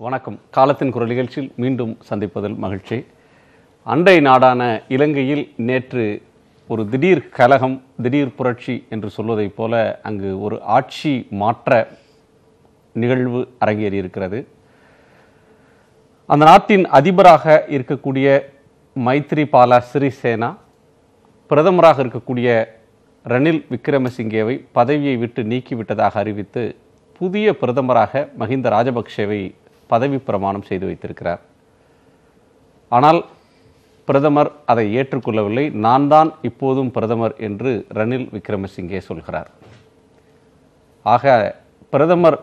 வணக்கம். காலத்தின் குரல் நிகழ்ச்சியில் மீண்டும் சந்திப்பதில் மகிழ்ச்சி. அண்டை நாடான இலங்கையில் நேற்று ஒரு திடீர் கலகம் திடீர் புரட்சி என்று சொல்வதைப் போல அங்கு ஒரு ஆட்சி மாற்ற நிகழ்வு அரங்கேறி இருக்கிறது அந்த நாட்டின் அதிபராக இருக்கக்கூடிய மைத்ரிபால சிறிசேனா பிரதமராக இருக்கக்கூடிய ரணில் விக்ரமசிங்கேவை பதவியை விட்டு நீக்கிவிட்டதாக அறிவித்து புதிய பிரதமராக மஹிந்த ராஜபக்சேவை பதவி பிரமாணம் செய்து வைத்திருக்கிறார். ஆனால் பிரதமர் அதை ஏற்றுக்கொள்ளவில்லை. நான் தான் இப்போதும் பிரதமர் என்று ரணில் விக்ரமசிங்கே சொல்கிறார். ஆக பிரதமர்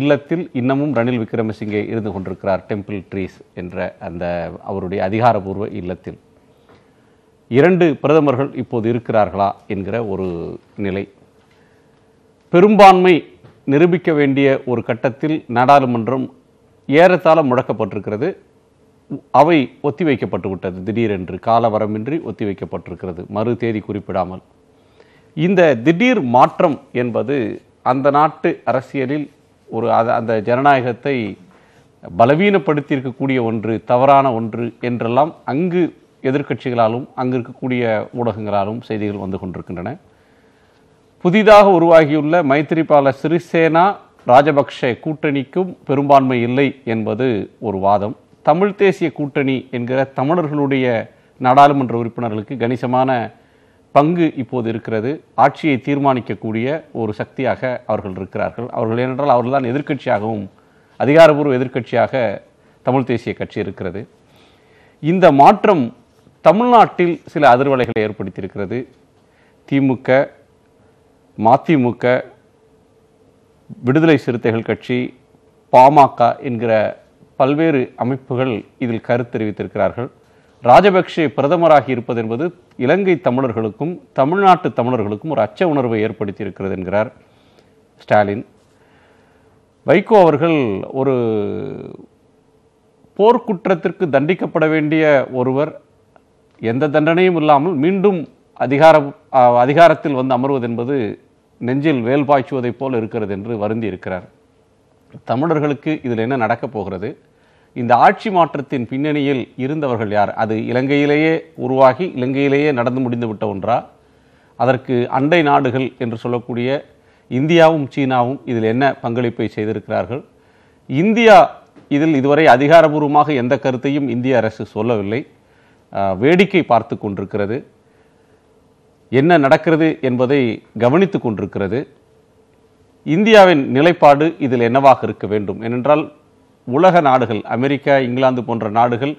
இல்லத்தில் இன்னமும் ரணில் விக்ரமசிங்கே இருந்து கொண்டிருக்கிறார் டெம்பிள் ட்ரீஸ் என்ற அந்த அவருடைய அதிகாரபூர்வ இல்லத்தில். இரண்டு பிரதமர்கள் இப்போது இருக்கிறார்களா என்கிற ஒரு நிலை. பெரும்பான்மை நிரூபிக்க வேண்டிய ஒரு கட்டத்தில் நாடாளுமன்றம் ஏறத்தாழ முடக்கப்பட்டிருக்கிறது. அவை ஒத்திவைக்கப்பட்டு விட்டது திடீரென்று காலவரமின்றி ஒத்திவைக்கப்பட்டிருக்கிறது. மறு தேதி குறிப்பிடாமல். இந்த திடீர் மாற்றம் என்பது அந்த நாட்டு அரசியலில் ஒரு அந்த ஜனநாயகத்தை பலவீனப்படுத்தி இருக்கக்கூடிய ஒன்று தவறான ஒன்று என்றெல்லாம் அங்கு எதிர்க்கட்சிகளாலும் அங்கு இருக்கக்கூடிய ஊடகங்களாலும் செய்திகள் வந்து கொண்டிருக்கின்றன. புதிதாக உருவாகியுள்ள மைத்திரிபால சிறிசேனா ராஜபக்ஷ கூட்டணிக்கும் பெரும்பான்மை இல்லை என்பது ஒரு வாதம். தமிழ் தேசிய கூட்டணி என்கிற தமிழர்களுடைய நாடாளுமன்ற உறுப்பினர்களுக்கு கணிசமான பங்கு இப்போது இருக்கிறது. ஆட்சியை தீர்மானிக்கக்கூடிய ஒரு சக்தியாக அவர்கள் இருக்கிறார்கள். அவர்கள் ஏனென்றால் அவர்கள்தான் எதிர்க்கட்சியாகவும் அதிகாரபூர்வ எதிர்க்கட்சியாக தமிழ் தேசிய கட்சி இருக்கிறது. இந்த மாற்றம் தமிழ்நாட்டில் சில அதிர்வலைகளை ஏற்படுத்தியிருக்கிறது. திமுக மதிமுக விடுதலை சிறுத்தைகள் கட்சி பாமக என்கிற பல்வேறு அமைப்புகள் இதில் கருத்து தெரிவித்திருக்கிறார்கள். ராஜபக்சே பிரதமராகி இருப்பது என்பது இலங்கை தமிழர்களுக்கும் தமிழ்நாட்டு தமிழர்களுக்கும் ஒரு அச்ச உணர்வை ஏற்படுத்தி இருக்கிறது என்கிறார் ஸ்டாலின். வைகோ அவர்கள் ஒரு போர்க்குற்றத்திற்கு தண்டிக்கப்பட வேண்டிய ஒருவர் எந்த தண்டனையும் இல்லாமல் மீண்டும் அதிகார அதிகாரத்தில் வந்து அமர்வது என்பது நெஞ்சில் வேல் பாய்ச்சுவதைப் போல் இருக்கிறது என்று வருந்தி இருக்கிறார். தமிழர்களுக்கு இதில் என்ன நடக்கப் போகிறது? இந்த ஆட்சி மாற்றத்தின் பின்னணியில் இருந்தவர்கள் யார்? அது இலங்கையிலேயே உருவாகி இலங்கையிலேயே நடந்து முடிந்துவிட்ட ஒன்றா? அதற்கு அண்டை நாடுகள் என்று சொல்லக்கூடிய இந்தியாவும் சீனாவும் இதில் என்ன பங்களிப்பை செய்திருக்கிறார்கள்? இந்தியா இதில் இதுவரை அதிகாரபூர்வமாக எந்த கருத்தையும் இந்திய அரசு சொல்லவில்லை. வேடிக்கை பார்த்து கொண்டிருக்கிறது. என்ன நடக்கிறது என்பதை கவனித்துக் கொண்டிருக்கிறது. இந்தியாவின் நிலைப்பாடு இதில் என்னவாக இருக்க வேண்டும்? ஏனென்றால் உலக நாடுகள் அமெரிக்கா இங்கிலாந்து போன்ற நாடுகள்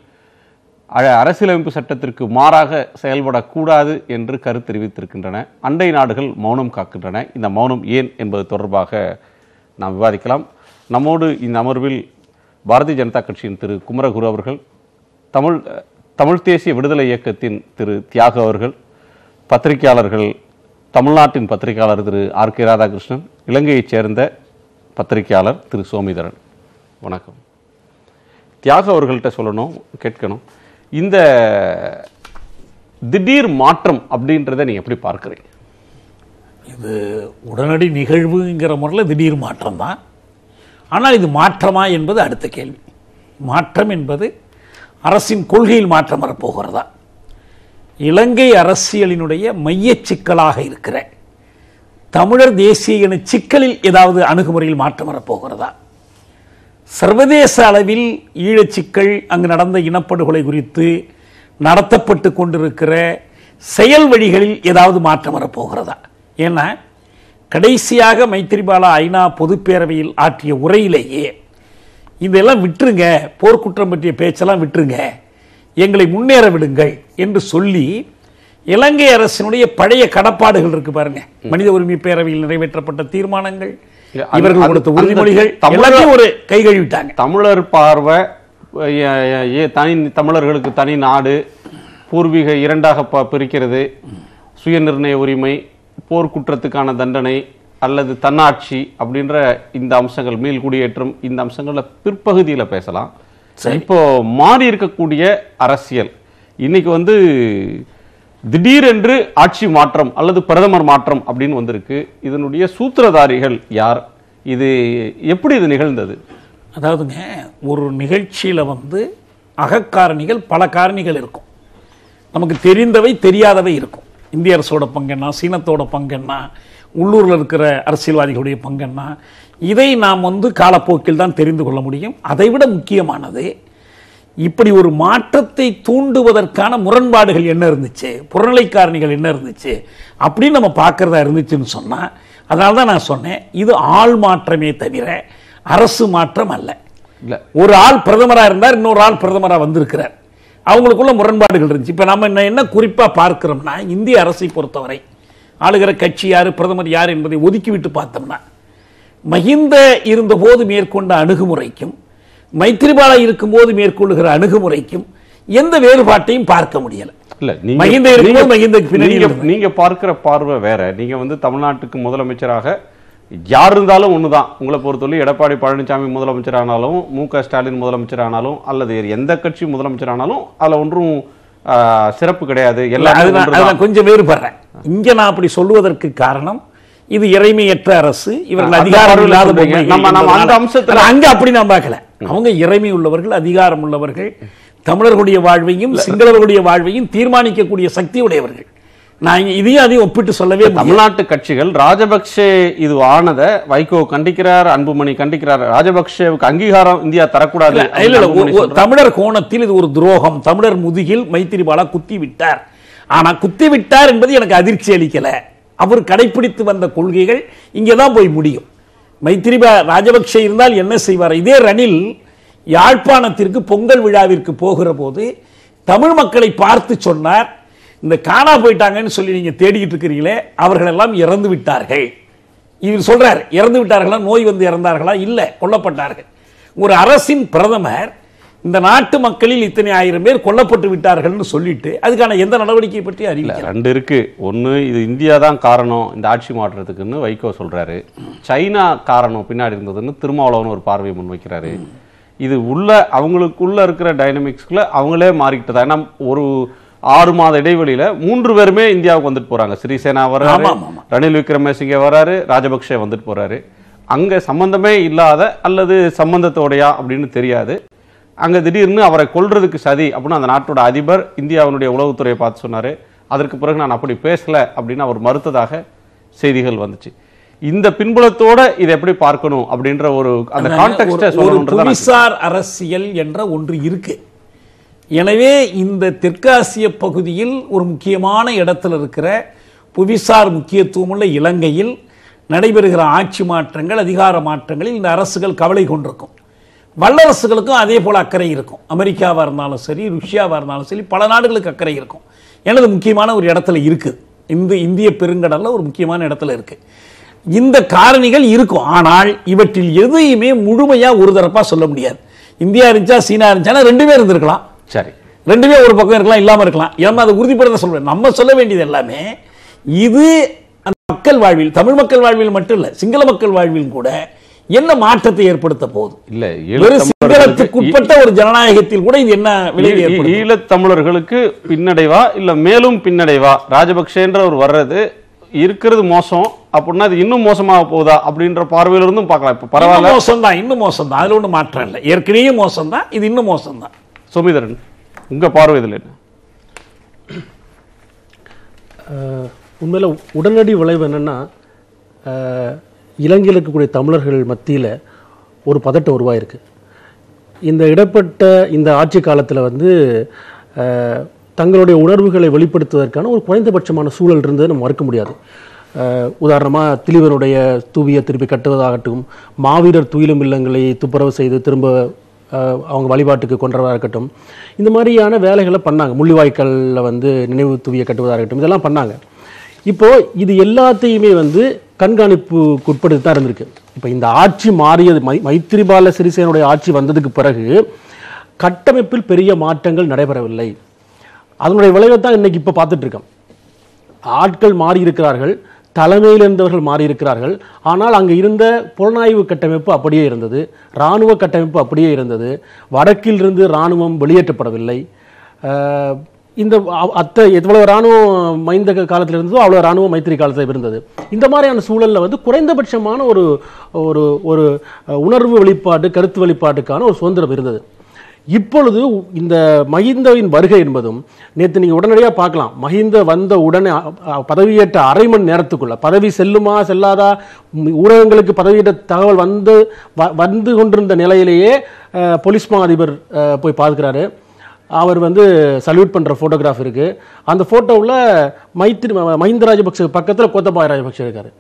அரசியலமைப்பு சட்டத்திற்கு மாறாக செயல்படக்கூடாது என்று கருத்து தெரிவித்திருக்கின்றன. அண்டை நாடுகள் மௌனம் காக்கின்றன. இந்த மௌனம் ஏன் என்பது தொடர்பாக நாம் விவாதிக்கலாம். நம்மோடு இந்த அமர்வில் பாரதிய ஜனதா கட்சியின் திரு. குமரகுரு அவர்கள் தமிழ் தமிழ் தேசிய விடுதலை இயக்கத்தின் திரு. தியாகு அவர்கள் பத்திரிகையாளர்கள் தமிழ்நாட்டின் பத்திரிகையாளர் திரு ஆர் கே ராதாகிருஷ்ணன் இலங்கையைச் சேர்ந்த பத்திரிகையாளர் திரு சோமிதரன் வணக்கம். தியாக அவர்கள்ட்ட சொல்லணும் கேட்கணும். இந்த திடீர் மாற்றம் அப்படின்றத நீங்கள் எப்படி பார்க்குறீங்க? இது உடனடி நிகழ்வுங்கிற முறையில் திடீர் மாற்றம் தான். ஆனால் இது மாற்றமா என்பது அடுத்த கேள்வி. மாற்றம் என்பது அரசின் கொள்கையில் மாற்றம் வரப்போகிறதா? இலங்கை அரசியலினுடைய மையச் சிக்கலாக இருக்கிற தமிழர் தேசிய இன சிக்கலில் ஏதாவது அணுகுமுறையில் மாற்றம் வரப்போகிறதா? சர்வதேச அளவில் ஈழச்சிக்கல் அங்கு நடந்த இனப்படுகொலை குறித்து நடத்தப்பட்டு கொண்டிருக்கிற செயல் வழிகளில் ஏதாவது மாற்றம் வரப்போகிறதா? ஏன்னா கடைசியாக மைத்திரிபால ஐநா பொதுப்பேரவையில் ஆற்றிய உரையிலேயே இதெல்லாம் விட்டுருங்க போர்க்குற்றம் பற்றிய பேச்செல்லாம் விட்டுருங்க எங்களை முன்னேற விடுங்கள் என்று சொல்லி இலங்கை அரசினுடைய பழைய கடப்பாடுகள் இருக்கு பாருங்க. மனித உரிமை பேரவையில் நிறைவேற்றப்பட்ட தீர்மானங்கள் இவர்கள் கொடுத்த உறுதிமொழிகள் தமிழக- எல்லாத்தையும் ஒரு கை கழுவிட்டாங்க. தமிழர் பார்வை தனி தமிழர்களுக்கு தனி நாடு பூர்வீக இரண்டாக பிரிக்கிறது. சுயநிர்ணய உரிமை போர்க்குற்றத்துக்கான தண்டனை அல்லது தன்னாட்சி அப்படின்ற இந்த அம்சங்கள் மீள் குடியேற்றம் இந்த அம்சங்கள பிற்பகுதியில் பேசலாம். இப்போ மாறி இருக்கக்கூடிய அரசியல். இன்னைக்கு வந்து திடீரென்று ஆட்சி மாற்றம் அல்லது பிரதமர் மாற்றம் அப்படின்னு வந்திருக்கு. இதனுடைய சூத்திரதாரிகள் யார்? இது எப்படி இது நிகழ்ந்தது? அதாவதுங்க ஒரு நிகழ்ச்சியில் வந்து அகக்காரணிகள் பல காரணிகள் இருக்கும். நமக்கு தெரிந்தவை தெரியாதவை இருக்கும். இந்திய அரசோட பங்கென்னா சீனத்தோட பங்கென்னா உள்ளூரில் இருக்கிற அரசியல்வாதிகளுடைய பங்கென்னா இதை நாம் வந்து காலப்போக்கில் தான் தெரிந்து கொள்ள முடியும். அதைவிட முக்கியமானது இப்படி ஒரு மாற்றத்தை தூண்டுவதற்கான முரண்பாடுகள் என்ன இருந்துச்சு புறநிலை காரணிகள் என்ன இருந்துச்சு அப்படின்னு நம்ம பார்க்கறதா இருந்துச்சுன்னு சொன்னால் அதனால தான் நான் சொன்னேன் இது ஆள் மாற்றமே தவிர அரசு மாற்றம் அல்ல. இல்ல. ஒரு ஆள் பிரதமராக இருந்தார் இன்னொரு ஆள் பிரதமராக வந்திருக்கிறார். அவங்களுக்குள்ள முரண்பாடுகள் இருந்துச்சு. இப்போ நம்ம என்ன- என்ன குறிப்பாக பார்க்கிறோம்னா இந்திய அரசை பொறுத்தவரை ஆளுகிற கட்சி யார் பிரதமர் யார் என்பதை ஒதுக்கிவிட்டு பார்த்தோம்னா மஹிந்த இருந்தபோது மேற்கொண்ட அணுகுமுறைக்கும் மைத்திரிபால இருக்கும்போது மேற்கொள்ளுகிற அணுகுமுறைக்கும் எந்த வேறுபாட்டையும் பார்க்க முடியல. இருக்கும்போது பின்னாடி நீங்க பார்க்கிற பார்வை வேற. நீங்க வந்து தமிழ்நாட்டுக்கு முதலமைச்சராக யார் இருந்தாலும் ஒண்ணுதான். உங்களை பொறுத்தவரை எடப்பாடி பழனிசாமி முதலமைச்சர் ஆனாலும் மு க ஸ்டாலின் முதலமைச்சர் ஆனாலும் அல்லது எந்த கட்சி முதலமைச்சர் ஆனாலும் அதுல ஒன்றும் சிறப்பு கிடையாது. நான் கொஞ்சம் வேறுபடுறேன். இங்க நான் அப்படி சொல்லுவதற்கு காரணம் இது இறைமையற்ற அரசு. இவர்கள் அதிகாரம் இல்லாத அங்க அப்படி நான் பார்க்கல. அவங்க இறைமை உள்ளவர்கள் அதிகாரம் உள்ளவர்கள் தமிழர்களுடைய வாழ்வையும் சிங்களவர்களுடைய வாழ்வையும் தீர்மானிக்கக்கூடிய சக்தி உடையவர்கள். நான் இதையும் அதையும் ஒப்பிட்டு சொல்லவே. தமிழ்நாட்டு கட்சிகள் ராஜபக்சே இது ஆனதை வைகோ கண்டிக்கிறார் அன்புமணி கண்டிக்கிறார். ராஜபக்சேவுக்கு அங்கீகாரம் இந்தியா தரக்கூடாது. தமிழர் கோணத்தில் இது ஒரு துரோகம். தமிழர் முதுகில் மைத்திரிபாலா குத்தி விட்டார் ஆனா குத்தி விட்டார் என்பது எனக்கு அதிர்ச்சி அளிக்கல. அவர் கடைபிடித்து வந்த கொள்கைகள் இங்கே தான் போய் முடியும். மைத்திரிபா ராஜபக்ஷ இருந்தால் என்ன செய்வார்? இதே ரணில் யாழ்ப்பாணத்திற்கு பொங்கல் விழாவிற்கு போகிற போது தமிழ் மக்களை பார்த்து சொன்னார் இந்த காணா போயிட்டாங்கன்னு சொல்லி நீங்கள் தேடிக்கிட்டு இருக்கிறீங்களே அவர்கள் எல்லாம் இறந்து விட்டார்கள். இவர் சொல்றார் இறந்து விட்டார்களா? நோய் வந்து இறந்தார்களா? இல்லை கொல்லப்பட்டார்கள். ஒரு அரசின் பிரதமர் இந்த நாட்டு மக்களில் இத்தனை ஆயிரம் பேர் கொல்லப்பட்டு விட்டார்கள்னு சொல்லிட்டு அதுக்கான எந்த நடவடிக்கை பற்றி அறிவிக்கல. ரெண்டு இருக்கு. ஒண்ணு இது இந்தியா தான் காரணம் இந்த ஆட்சி மாற்றத்துக்குன்னு வைகோ சொல்றாரு. சைனா காரணம் பின்னாடி இருந்ததுன்னு திருமாவளவன் ஒரு பார்வையை முன்வைக்கிறாரு. இது உள்ள அவங்களுக்குள்ள இருக்கிற டைனமிக்ஸ்க்குள்ள அவங்களே மாறிக்கிட்டதா? ஏன்னா ஒரு ஆறு மாத இடைவெளியில மூன்று பேருமே இந்தியாவுக்கு வந்துட்டு போறாங்க. ஸ்ரீசேனா வர்றாரு. ரணில் விக்ரமசிங்கே வராரு ராஜபக்ஷே வந்துட்டு போறாரு. அங்க சம்பந்தமே இல்லாத அல்லது சம்பந்தத்தோடையா அப்படின்னு தெரியாது. அங்க திடீர்னு அவரை கொல்றதுக்கு சதி அப்படின்னு அந்த நாட்டோட அதிபர் இந்தியாவினுடைய உளவுத்துறையை பார்த்து சொன்னாரு. அதற்கு பிறகு நான் அப்படி பேசல அப்படின்னு அவர் மறுத்ததாக செய்திகள் வந்துச்சு. இந்த பின்புலத்தோட இதை எப்படி பார்க்கணும் அப்படின்ற ஒரு அந்த கான்டெக்ட்டை அரசியல் என்ற ஒன்று இருக்கு. எனவே இந்த தெற்காசிய பகுதியில் ஒரு முக்கியமான இடத்துல இருக்கிற புவிசார் முக்கியத்துவமுள்ள இலங்கையில் நடைபெறுகிற ஆட்சி மாற்றங்கள் அதிகார மாற்றங்களில் இந்த அரசுகள் கவலை கொண்டிருக்கும். வல்லரசுகளுக்கும் அதே போல அக்கறை இருக்கும். அமெரிக்காவா இருந்தாலும் சரி ருஷ்யாவா இருந்தாலும் சரி பல நாடுகளுக்கு அக்கறை இருக்கும். எனது முக்கியமான ஒரு இடத்துல இருக்குது இந்த இந்திய பெருங்கடல்ல ஒரு முக்கியமான இடத்துல இருக்கு. இந்த காரணிகள் இருக்கும். ஆனால் இவற்றில் எதையுமே முழுமையா ஒரு தரப்பா சொல்ல முடியாது. இந்தியா இருந்துச்சா சீனா இருந்துச்சா ரெண்டுமே இருந்திருக்கலாம். சரி. ரெண்டுமே ஒரு பக்கம் இருக்கலாம் இல்லாம இருக்கலாம். ஏன்னா அதை உறுதிப்படுத்த சொல்றேன். நம்ம சொல்ல வேண்டியது எல்லாமே இது அந்த மக்கள் வாழ்வில் தமிழ் மக்கள் வாழ்வில் மட்டும் இல்ல சிங்கள மக்கள் வாழ்வில் கூட என்ன மாற்றத்தை ஏற்படுத்த போகுது? இல்ல சிங்களத்துக்குட்பட்ட ஒரு ஜனநாயகத்தில் கூட இது என்ன விளைவு ஈழத்தமிழர்களுக்கு பின்னடைவா இல்ல மேலும் பின்னடைவா? ராஜபக்சேன்ற ஒரு வர்றது இருக்கிறது மோசம் அப்படின்னா அது இன்னும் மோசமாக போகுதா அப்படின்ற பார்வையில இருந்தும் பார்க்கலாம். இப்ப பரவாயில்ல. மோசம் தான் இன்னும் மோசம் தான் அதுல ஒண்ணும் மாற்றம் இல்லை. ஏற்கனவே மோசம் தான் இது இன்னும் மோசம் தான் சுமிதரன் உங்க பார்வை இதுல என்ன? அஹ், உண்மையில உடனடி விளைவு என்னன்னா அஹ், இலங்கையில் இருக்கக்கூடிய தமிழர்கள் மத்தியில் ஒரு பதட்டம் உருவாயிருக்கு. இந்த இடப்பட்ட இந்த ஆட்சி காலத்தில் வந்து தங்களுடைய உணர்வுகளை வெளிப்படுத்துவதற்கான ஒரு குறைந்தபட்சமான சூழல் இருந்தது நம்ம மறுக்க முடியாது. உதாரணமாக திலீவனுடைய தூவியை திருப்பி கட்டுவதாகட்டும் மாவீரர் துயிலும் இல்லங்களை துப்புரவு செய்து திரும்ப அவங்க வழிபாட்டுக்கு கொண்டதாக இருக்கட்டும் இந்த மாதிரியான வேலைகளை பண்ணாங்க. முள்ளிவாய்க்காலில் வந்து நினைவு தூவியை கட்டுவதாக இருக்கட்டும் இதெல்லாம் பண்ணாங்க. இப்போது இது எல்லாத்தையுமே வந்து கண்காணிப்புக்குட்பட்டு தான் இருந்திருக்கு. இப்போ இந்த ஆட்சி மாறியது மை மைத்திரிபால சிறிசேனுடைய ஆட்சி வந்ததுக்கு பிறகு கட்டமைப்பில் பெரிய மாற்றங்கள் நடைபெறவில்லை. அதனுடைய விளைவை தான் இன்றைக்கி இப்போ பார்த்துட்ருக்கோம் ஆட்கள் மாறி இருக்கிறார்கள் தலைமையில் இருந்தவர்கள் மாறி இருக்கிறார்கள் ஆனால் அங்கே இருந்த புலனாய்வு கட்டமைப்பு அப்படியே இருந்தது இராணுவ கட்டமைப்பு அப்படியே இருந்தது. வடக்கில் இருந்து இராணுவம் வெளியேற்றப்படவில்லை. இந்த அத்தை எவ்வளவு ராணுவம் மைந்த காலத்தில் இருந்ததோ அவ்வளவு ராணுவம் மைத்திரி காலத்தில் இருந்தது. இந்த மாதிரியான சூழலில் வந்து குறைந்தபட்சமான ஒரு ஒரு ஒரு உணர்வு வெளிப்பாடு கருத்து வெளிப்பாட்டுக்கான ஒரு சுதந்திரம் இருந்தது. இப்பொழுது இந்த மஹிந்தவின் வருகை என்பதும் நேற்று நீங்கள் உடனடியாக பார்க்கலாம். மஹிந்த வந்த உடனே பதவியேற்ற அரை மணி நேரத்துக்குள்ள பதவி செல்லுமா செல்லாதா ஊடகங்களுக்கு பதவியேற்ற தகவல் வந்து வ- வந்து கொண்டிருந்த நிலையிலேயே போலீஸ் மா அதிபர் போய் பார்க்குறாரு. அவர் வந்து சல்யூட் பண்ணுற ஃபோட்டோகிராஃப் இருக்குது அந்த ஃபோட்டோவில் மைத்ரி ம- மஹிந்த ராஜபக்ச பக்கத்தில் கோத்தபாய ராஜபக்ச இருக்கார்.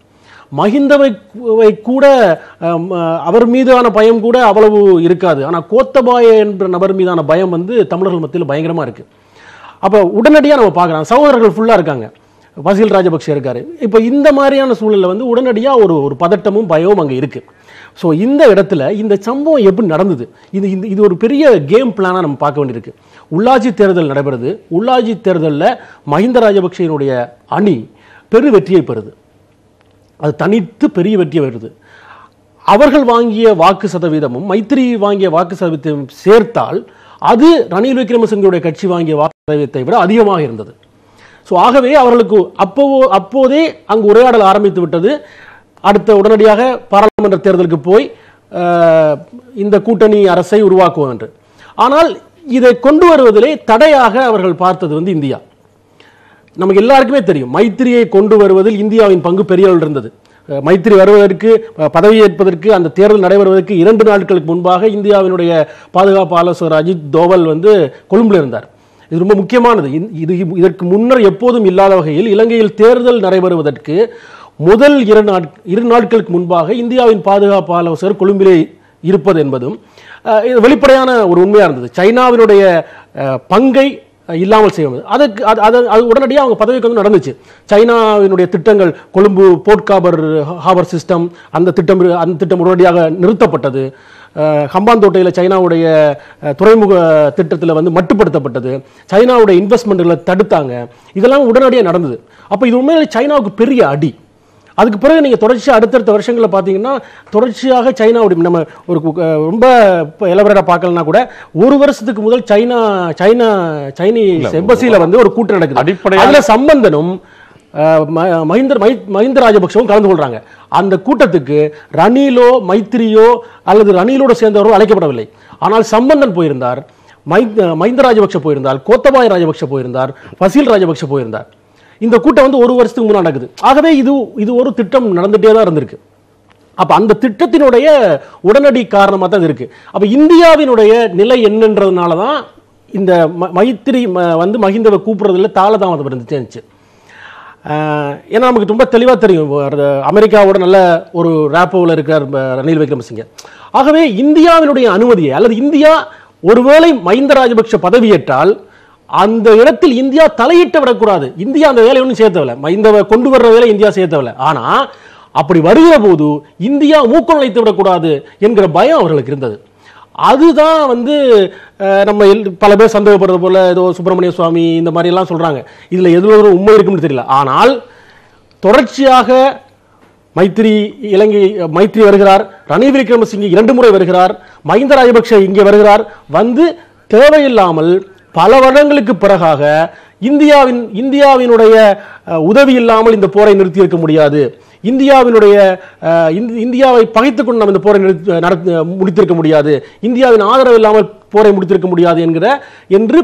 மஹிந்தவை கூட அவர் மீதான பயம் கூட அவ்வளவு இருக்காது. ஆனால் கோத்தபாய என்ற நபர் மீதான பயம் வந்து தமிழர்கள் மத்தியில் பயங்கரமாக இருக்குது அப்போ உடனடியாக நம்ம பார்க்குறோம் சகோதரர்கள் ஃபுல்லாக இருக்காங்க. வசீல் ராஜபக்ஷ இருக்கார். இப்போ இந்த மாதிரியான சூழலில் வந்து உடனடியாக ஒரு ஒரு பதட்டமும் பயமும் அங்கே இருக்குது ஸோ இந்த இடத்துல இந்த சம்பவம் எப்படி நடந்தது? இது இந்த இது ஒரு பெரிய கேம் பிளானாக நம்ம பார்க்க வேண்டியிருக்கு. உள்ளாட்சி தேர்தல் நடைபெறுது. உள்ளாட்சி தேர்தலில் மஹிந்த ராஜபக்சேனுடைய அணி பெரு வெற்றியை பெறுது. அது தனித்து பெரிய வெற்றியை வருது அவர்கள் வாங்கிய வாக்கு சதவீதமும் மைத்திரி வாங்கிய வாக்கு சதவீதத்தையும் சேர்த்தால் அது ரணில் விக்ரமசிங்கருடைய கட்சி வாங்கிய வாக்கு சதவீதத்தை விட அதிகமாக இருந்தது. ஸோ ஆகவே அவர்களுக்கு அப்போ அப்போதே அங்கு உரையாடல் ஆரம்பித்து விட்டது. அடுத்த உடனடியாக பாராளுமன்ற தேர்தலுக்கு போய் இந்த கூட்டணி அரசை உருவாக்குவோம் என்று. ஆனால் இதை கொண்டு வருவதிலே தடையாக அவர்கள் பார்த்தது வந்து இந்தியா. நமக்கு எல்லாருக்குமே தெரியும் மைத்திரியை கொண்டு வருவதில் இந்தியாவின் பங்கு பெரிய இருந்தது. மைத்திரி வருவதற்கு பதவியேற்பதற்கு அந்த தேர்தல் நடைபெறுவதற்கு இரண்டு நாட்களுக்கு முன்பாக இந்தியாவினுடைய பாதுகாப்பு ஆலோசகர் அஜித் தோவல் வந்து கொழும்புல இருந்தார். இது ரொம்ப முக்கியமானது. இது இதற்கு முன்னர் எப்போதும் இல்லாத வகையில் இலங்கையில் தேர்தல் நடைபெறுவதற்கு முதல் இரு நாட் இரு நாட்களுக்கு முன்பாக இந்தியாவின் பாதுகாப்பு ஆலோசகர் கொழும்பிலே இருப்பது என்பதும் இது வெளிப்படையான ஒரு உண்மையாக இருந்தது. சைனாவினுடைய பங்கை இல்லாமல் செய்வது அதுக்கு அது அது அது உடனடியாக அவங்க பதவிக்கு வந்து நடந்துச்சு. சைனாவினுடைய திட்டங்கள் கொழும்பு போர்ட் காபர் ஹாபர் சிஸ்டம் அந்த திட்டம் அந்த திட்டம் உடனடியாக நிறுத்தப்பட்டது. ஹம்பாந்தோட்டையில் சைனாவுடைய துறைமுக திட்டத்தில் வந்து மட்டுப்படுத்தப்பட்டது. சைனாவுடைய இன்வெஸ்ட்மெண்ட்களை தடுத்தாங்க. இதெல்லாம் உடனடியாக நடந்தது. அப்போ இது உண்மையிலே சைனாவுக்கு பெரிய அடி. அதுக்கு பிறகு நீங்கள் தொடர்ச்சியாக அடுத்தடுத்த வருஷங்களில் பார்த்தீங்கன்னா தொடர்ச்சியாக சைனாவுடைய நம்ம ஒரு ரொம்ப எலபரேட்டாக பார்க்கலனா கூட ஒரு வருஷத்துக்கு முதல் சைனா சைனா சைனீஸ் எம்பசியில் வந்து ஒரு கூட்டம் நடக்குது. அதுல சம்பந்தனும் அஹ், ம- மஹிந்த ராஜபக்சவும் கலந்து கொள்றாங்க. அந்த கூட்டத்துக்கு ரணிலோ மைத்திரியோ அல்லது ரணிலோடு சேர்ந்தவரோ அழைக்கப்படவில்லை. ஆனால் சம்பந்தன் போயிருந்தார் மை- மஹிந்த ராஜபக்ஷ போயிருந்தார் கோத்தபாய ராஜபக்ஷ போயிருந்தார் ஃபசீல் ராஜபக்ஷ போயிருந்தார். இந்த கூட்டம் வந்து ஒரு வருஷத்துக்கு முன்னாடி நடக்குது. ஆகவே இது இது ஒரு திட்டம் நடந்துட்டே தான் இருந்திருக்கு. அப்போ அந்த திட்டத்தினுடைய உடனடி காரணமாக தான் இருக்குது இருக்கு. இந்தியாவினுடைய நிலை என்னன்றதுனால தான் இந்த ம- மைத்திரி ம- வந்து மஹிந்தவை கூப்பிடுறதுல தாளதாமதம் இருந்துச்சு ஏன்னா நமக்கு ரொம்ப தெளிவாக தெரியும். அமெரிக்காவோட நல்ல ஒரு ரேப்போவில் இருக்கிறார் ரணில் விக்ரமசிங்க. ஆகவே இந்தியாவினுடைய அனுமதியை அல்லது இந்தியா ஒருவேளை மஹிந்த ராஜபக்ஷ பதவியேற்றால் அந்த இடத்தில் இந்தியா தலையிட்டு விடக்கூடாது. இந்தியா அந்த வேலை ஒன்றும் சேர்த்தவில்லை இந்த கொண்டு வர்ற வேலை இந்தியா சேர்த்தவில்லை ஆனால் அப்படி வருகிற போது இந்தியா மூக்கம் நுழைத்து விடக்கூடாது என்கிற பயம் அவர்களுக்கு இருந்தது. அதுதான் வந்து நம்ம எல்- பல பேர் சந்தேகப்படுறது போல ஏதோ சுப்பிரமணிய சுவாமி இந்த மாதிரி எல்லாம் சொல்றாங்க. இதுல எதுல ஒரு உண்மை இருக்குன்னு தெரியல. ஆனால் தொடர்ச்சியாக மைத்திரி இலங்கை மைத்திரி வருகிறார். ரணில் விக்ரமசிங்கே இரண்டு முறை வருகிறார். மஹிந்த ராஜபக்ஷ இங்கே வருகிறார். வந்து தேவையில்லாமல் பல வருடங்களுக்கு பிறகாக இந்தியாவின் இந்தியாவினுடைய உதவி இல்லாமல் இந்த போரை நிறுத்தியிருக்க முடியாது. இந்தியாவினுடைய இந்தியாவை பகைத்துக்கொண்டு நம்ம இந்த போரை நிறுத்தி முடித்திருக்க முடியாது. இந்தியாவின் ஆதரவு இல்லாமல் போரை முடித்திருக்க முடியாது என்கிற என்று